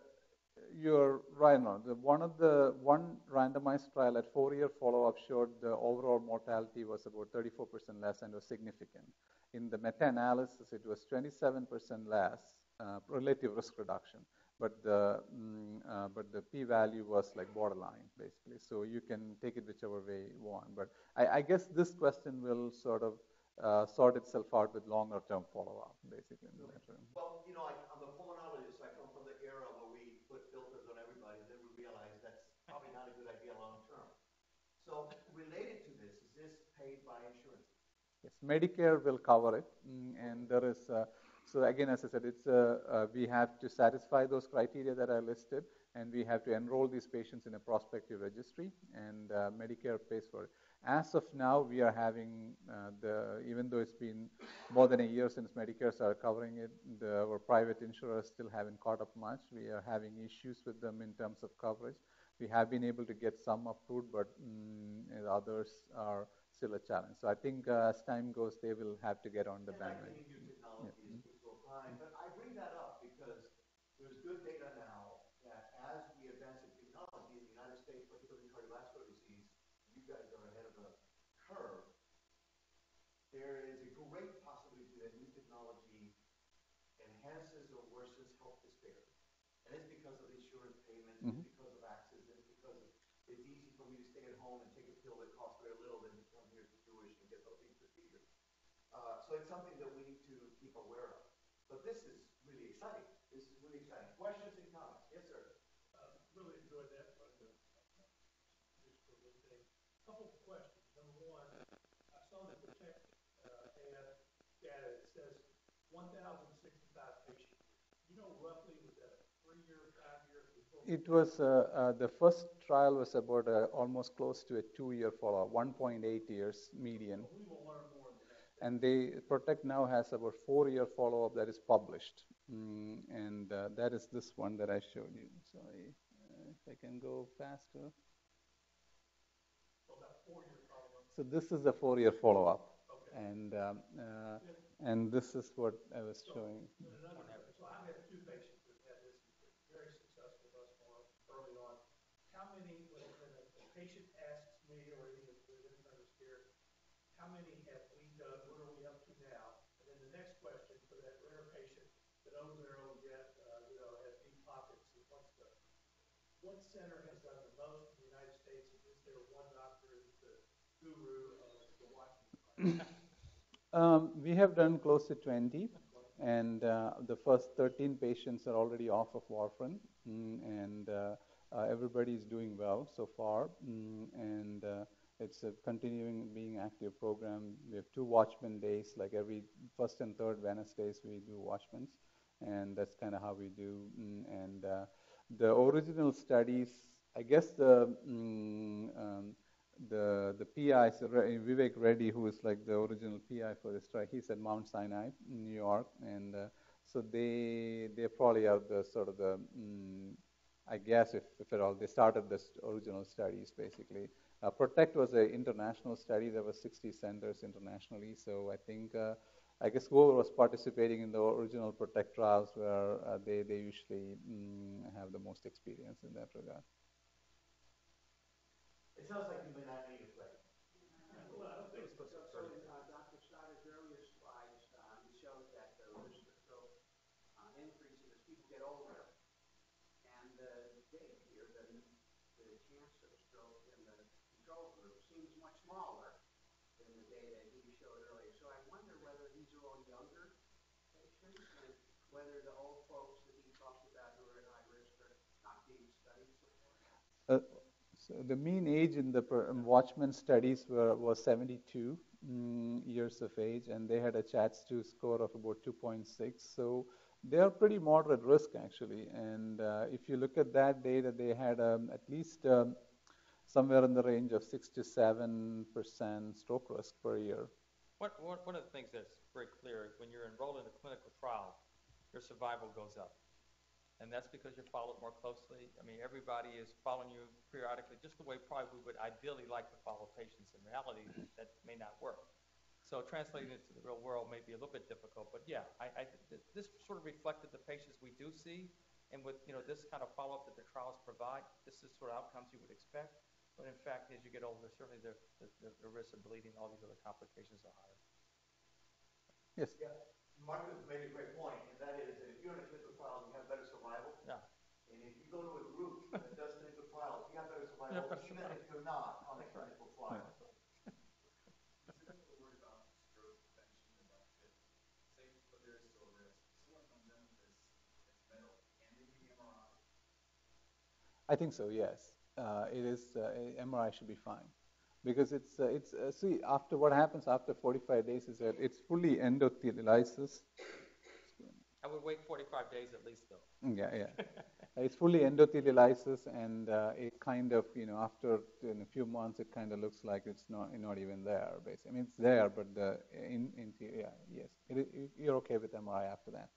you're right now. The, one of the one randomized trial at four-year follow-up showed the overall mortality was about 34% less and was significant. In the meta-analysis, it was 27% less uh, relative risk reduction, but the mm, uh, but the p-value was like borderline basically. So you can take it whichever way you want. But I, I guess this question will sort of uh, sort itself out with longer-term follow-up, basically. Well, you know, I, am a pulmonologist. I come from the era where we put filters on everybody, and then we realized that's probably not a good idea long-term. So, related to this, is this paid by insurance? Yes, Medicare will cover it, mm, and there is. Uh, so again, as I said, it's uh, uh, we have to satisfy those criteria that I listed, and we have to enroll these patients in a prospective registry, and uh, Medicare pays for it. As of now, we are having the even though it's been more than a year since Medicare started covering it, the, our private insurers still haven't caught up much. We are having issues with them in terms of coverage. We have been able to get some approved, but mm, others are still a challenge. So I think uh, as time goes, they will have to get on the bandwagon. Yeah. But I bring that up because there's good data now that as advance technology in the United States, particularly cardiovascular disease, you guys are ahead of the curve. There is something that we need to keep aware of. But this is really exciting. This is really exciting. Questions and comments? Yes, sir. Uh, really enjoyed that part of the, uh, this for this thing. Couple of questions. Number one, I saw the Protect, uh, AF data, it says one thousand sixty-five patients. You know roughly, was that a three-year, five-year? It was, uh, uh, the first trial was about uh, almost close to a two-year follow-up, 1.8 years median. We will learn more than that. And they, Protect now has about four-year follow-up that is published. Mm, and uh, that is this one that I showed you. Sorry, uh, if I can go faster. So about four-year follow-up. So this is the four-year follow-up. Okay. And, um, uh, and this is what I was showing. So I have two patients that had this, very successful thus far, early on. How many, when when a a patient asks me, or any of the internist here, how many have we done, what are we up to now? And then the next question for that rare patient that owns their own jet, uh, you know, has deep pockets, and what's the, what center has done the most in the United States? And is there one doctor who's the guru of the Watchman? [COUGHS] Um, we have done close to 20, and uh, the first 13 patients are already off of warfarin, mm, and uh, uh, everybody is doing well so far, mm, and uh, it's a continuing being active program. We have two watchman days, like every first and third Wednesdays we do watchmans, and that's kind of how we do. Mm, and uh, the original studies, I guess the um, the the PI, Vivek Reddy, who is like the original PI for this trial, he's at Mount Sinai in New York, and uh, so they they probably are the sort of the mm, I guess if, if at all they started the original studies basically. Uh, Protect was an international study. There were 60 centers internationally, so I think uh, I guess whoever was participating in the original Protect trials where uh, they they usually mm, have the most experience in that regard. It sounds like you may not need a plate. Well, I don't think it's So, so in uh, Dr. Schneider's earlier slides, um, he showed that the risk of stroke uh, increases as people get older. And the data here, the, the chance of stroke in the control group seems much smaller than the data he showed earlier. So I wonder whether these are all younger patients and whether the old folks that he talked about who are at high risk are not being studied so far. Uh, so the mean age in the Watchman studies were, was 72 mm, years of age, and they had a CHADS2 score of about 2.6. So they are pretty moderate risk actually. And uh, if you look at that data, they had um, at least um, somewhere in the range of six to seven percent stroke risk per year. One, one, one of the things that's very clear is when you're enrolled in a clinical trial, your survival goes up. And that's because you're followed more closely. I mean, everybody is following you periodically, just the way probably we would ideally like to follow patients. In reality, that may not work. So translating it to the real world may be a little bit difficult, but yeah, I, I, th- this sort of reflected the patients we do see, and with, you know, this kind of follow-up that the trials provide, this is sort of outcomes you would expect. But in fact, as you get older, certainly the, the, the- the risk of bleeding, all these other complications are higher. Yes. Yeah, Marcus made a great point, and that is that if you're in a clinical trial, you have better survival. Yeah. And if you go to a group [LAUGHS] that does clinical trials, you have better survival, better even survival. if you're not on a clinical trial. I think so. Yes, uh, it is. Uh, MRI should be fine because it's uh, it's uh, see after what happens after 45 days is that it's fully endothelializes. I would wait 45 days at least, though. Yeah, yeah. [LAUGHS] it's fully endothelializes, and uh, it kind of you know after in a few months it kind of looks like it's not not even there. Basically, I mean it's there, but the in in yeah yes, it, it, you're okay with MRI after that.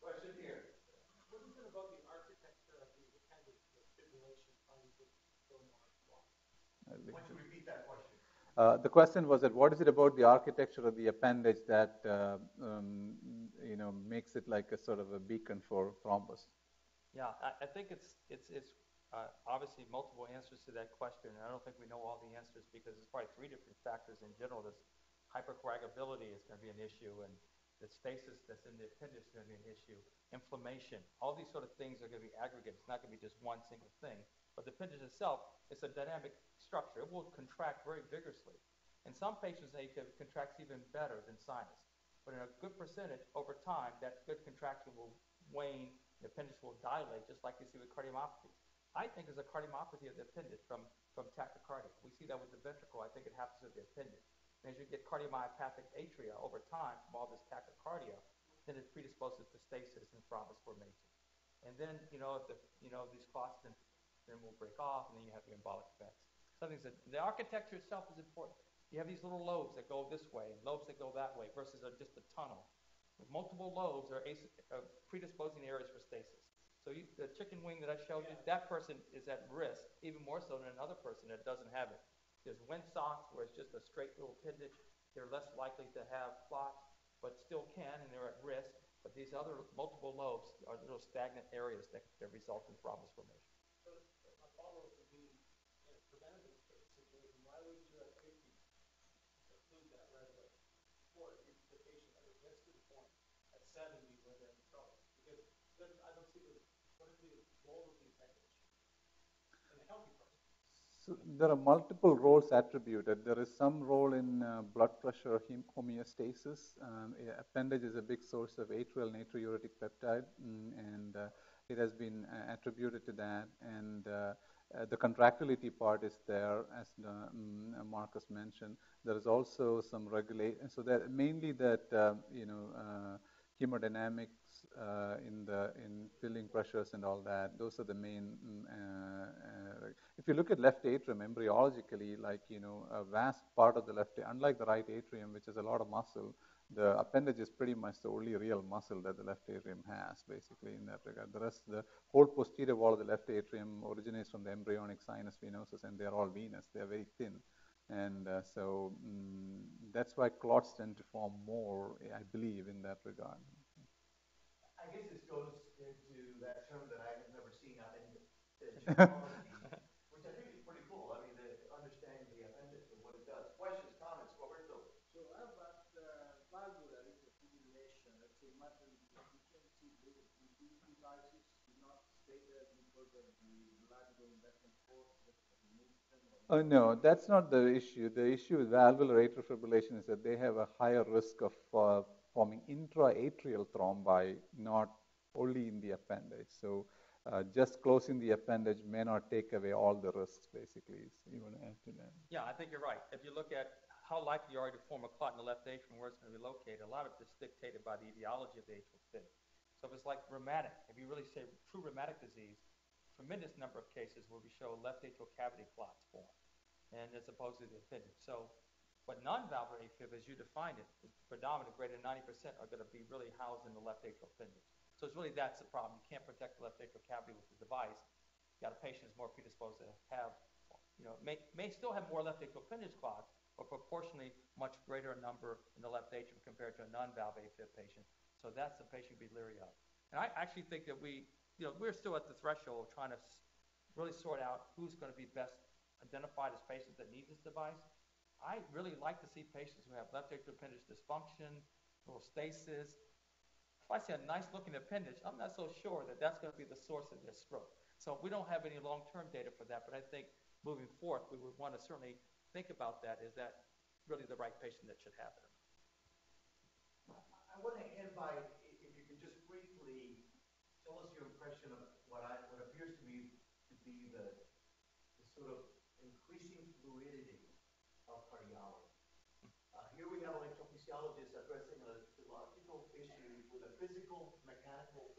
Question here. What is it about the architecture of the appendage fibrillation causing this going on? I'll leave Why don't you repeat that question? Uh, the question was that what is it about the architecture of the appendage that uh, um, you know makes it like a sort of a beacon for thrombus? Yeah, I, I think it's, it's, it's Uh, obviously, multiple answers to that question. I don't think we know all the answers because there's probably three different factors in general. This hypercoagulability is going to be an issue, and the stasis that's in the appendage is going to be an issue. Inflammation, all these sort of things are going to be aggregate. It's not going to be just one single thing. But the appendage itself is a dynamic structure. It will contract very vigorously. In some patients, AFib contracts even better than sinus. But in a good percentage, over time, that good contraction will wane, the appendage will dilate, just like you see with cardiomyopathy. I think there's a cardiomyopathy of the appendage from, from tachycardia. We see that with the ventricle. I think it happens with the appendage. And as you get cardiomyopathic atria over time from all this tachycardia, then it predisposes to stasis and thrombus formation. And then, you know, if the, you know, these clots then will break off, and then you have the embolic effects. Something that the architecture itself is important. You have these little lobes that go this way, and lobes that go that way, versus a, just a tunnel. With Multiple lobes are, are uh, predisposing areas for stasis. So you, the chicken wing that I showed you, that person is at risk, even more so than another person that doesn't have it. There's windsocks where it's just a straight little appendage. They're less likely to have clots, but still can, and they're at risk. But these other multiple lobes are little stagnant areas that, that result in thrombus formation. So my follow-up would be, in a preventative situation, why would you have safety include that right away? Or if the patient ever gets to the point at 70 where they're in trouble? Because then I don't see the what is the role of the appendage in a healthy person? So there are multiple roles attributed. There is some role in uh, blood pressure homeostasis. Um, appendage is a big source of atrial natriuretic peptide, mm, and uh, it has been uh, attributed to that. And uh, uh, the contractility part is there, as the, um, Marcus mentioned. There is also some regulation. So that mainly that uh, you know hemodynamic uh, in the in filling pressures and all that. Those are the main. Mm, uh, uh, if you look at left atrium embryologically, like you know, a vast part of the left, unlike the right atrium, which has a lot of muscle, the appendage is pretty much the only real muscle that the left atrium has, basically in that regard. The rest, the whole posterior wall of the left atrium originates from the embryonic sinus venosus, and they are all venous. They are very thin. And uh, so mm, that's why clots tend to form more, I believe, in that regard. I guess this goes into that term that I have never seen out in [LAUGHS] which I think is pretty cool. I mean, the understanding the appendix and what it does. Questions, comments, Roberto? So how about uh, valvular fibrillation? Let's say imagine deficiency, these devices do not stay there because of the blood going back and forth, Oh, no, that's not the issue. The issue with valvular atrial fibrillation is that they have a higher risk of uh, forming intraatrial thrombi, not only in the appendage. So uh, just closing the appendage may not take away all the risks, basically. So you want to add to that? Yeah, I think you're right. If you look at how likely you are to form a clot in the left atrium, where it's going to be located, a lot of it's dictated by the etiology of the atrial fib. So if it's like rheumatic, if you really say true rheumatic disease, tremendous number of cases where we show left atrial cavity clots form, and as opposed to the appendage. So, but non-valvular AFib, as you define it, is predominant, greater than 90% are going to be really housed in the left atrial appendage. So it's really that's the problem. You can't protect the left atrial cavity with the device. You got a patient who's more predisposed to have, you know, may, may still have more left atrial appendage clots, but proportionally much greater number in the left atrium compared to a non-valve AFib patient. So that's the patient to be leery of. And I actually think that we you know, we're still at the threshold trying to really sort out who's going to be best identified as patients that need this device. I really like to see patients who have left atrial appendage dysfunction, little stasis. If I see a nice looking appendage, I'm not so sure that that's going to be the source of this stroke. So we don't have any long-term data for that, but I think moving forth, we would want to certainly think about that. Is that really the right patient that should have it? I want to end by, if you could just briefly tell us your impression of what I, what appears to me to be the, the sort of increasing fluidity of cardiology. Uh, here we have electrophysiologists addressing a physiological issue with a physical mechanical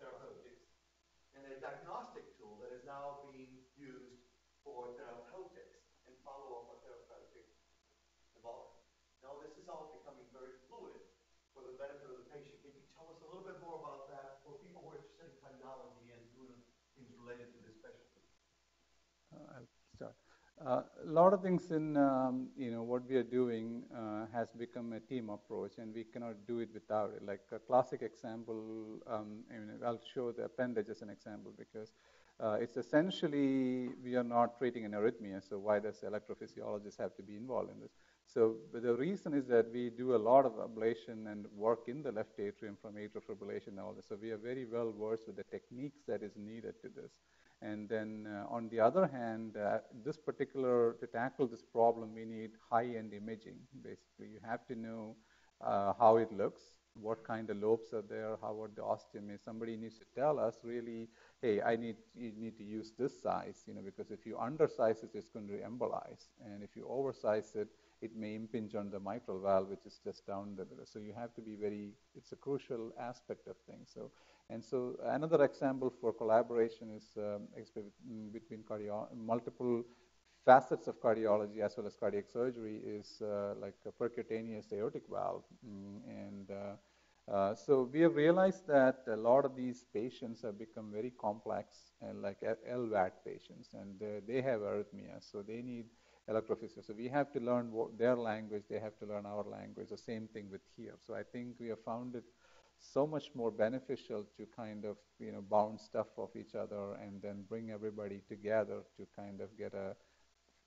therapeutics and a diagnostic tool that is now being used for therapeutics and follow-up of therapeutic involvement. Now this is all becoming very fluid for the benefit of the patient. Can you tell us a little bit more about that for people who are interested in cardiology and doing things related to this specialty? Uh, I'll start. Uh, a lot of things in um, you know what we are doing uh, has become a team approach, and we cannot do it without it. Like a classic example, um, I mean, I'll show the appendage as an example because Uh, it's essentially we are not treating an arrhythmia, so why does electrophysiologist have to be involved in this? So the reason is that we do a lot of ablation and work in the left atrium from atrial fibrillation and all this. So we are very well versed with the techniques that is needed to this. And then uh, on the other hand, uh, this particular, to tackle this problem, we need high-end imaging. Basically, you have to know uh, how it looks, what kind of lobes are there, how what the ostium is. Somebody needs to tell us really, hey, I need you need to use this size, you know, because if you undersize it, it's going to embolize, and if you oversize it, it may impinge on the mitral valve, which is just down there. So you have to be very. It's a crucial aspect of things. So and so another example for collaboration is um, between cardio- multiple facets of cardiology as well as cardiac surgery is uh, like a percutaneous aortic valve. Mm, and uh, uh, so we have realized that a lot of these patients have become very complex and like LVAD patients, and they have arrhythmia, so they need electrophysiology. So we have to learn their language, they have to learn our language. The same thing with here. So I think we have found it so much more beneficial to kind of you know bounce stuff off each other and then bring everybody together to kind of get a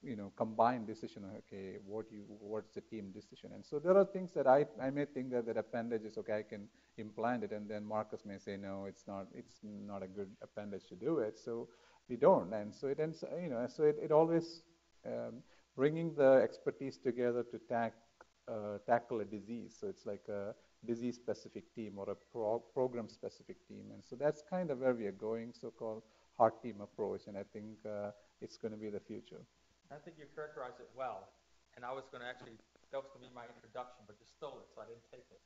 you know combined decision okay what you what's the team decision? And so there are things that i i may think that that appendage is okay i can implant it and then marcus may say no it's not it's not a good appendage to do it. So we don't. And so it ends you know so it, it always um, bringing the expertise together to tack, uh, tackle a disease. So it's like a disease specific team or a pro- program specific team. And so that's kind of where we are going, so called heart team approach. And I think uh, it's going to be the future. I think you characterized it well. And I was going to actually, that was going to be my introduction, but you stole it, so I didn't take it.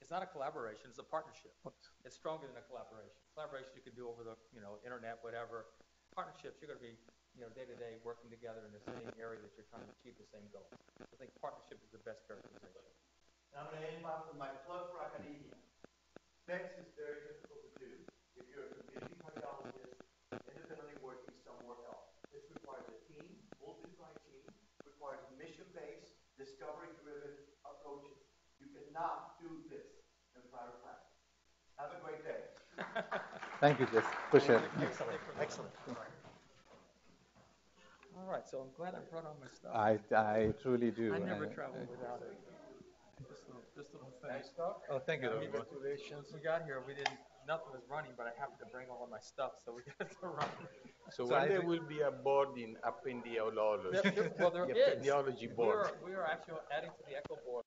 It's not a collaboration, it's a partnership. It's stronger than a collaboration. Collaboration you can do over the you know internet, whatever. Partnerships, you're going to be you know day to day working together in the same area that you're trying to achieve the same goal. I think partnership is the best characterization. And I'm going to end with my plug for academia. SPECS is very difficult to do if you're a community cardiologist independently working somewhere else. This requires a team, multi-site team, requires mission-based, discovery-driven approaches. You cannot do this in private practice. Have a great day. [LAUGHS] Thank you, Jess. Appreciate it. Excellent. Excellent. All right, so I'm glad I brought all my stuff. I, I truly do. I never travel without it. This little, this little thing. Nice talk. Oh, thank you. Congratulations. We got here, we didn't, nothing was running, but I happened to bring all of my stuff, so we [LAUGHS] got to run. So So one I day think- we'll be a board in appendiology. There- there- Well, there The is. appendiology We board. are, we are actually adding to the echo board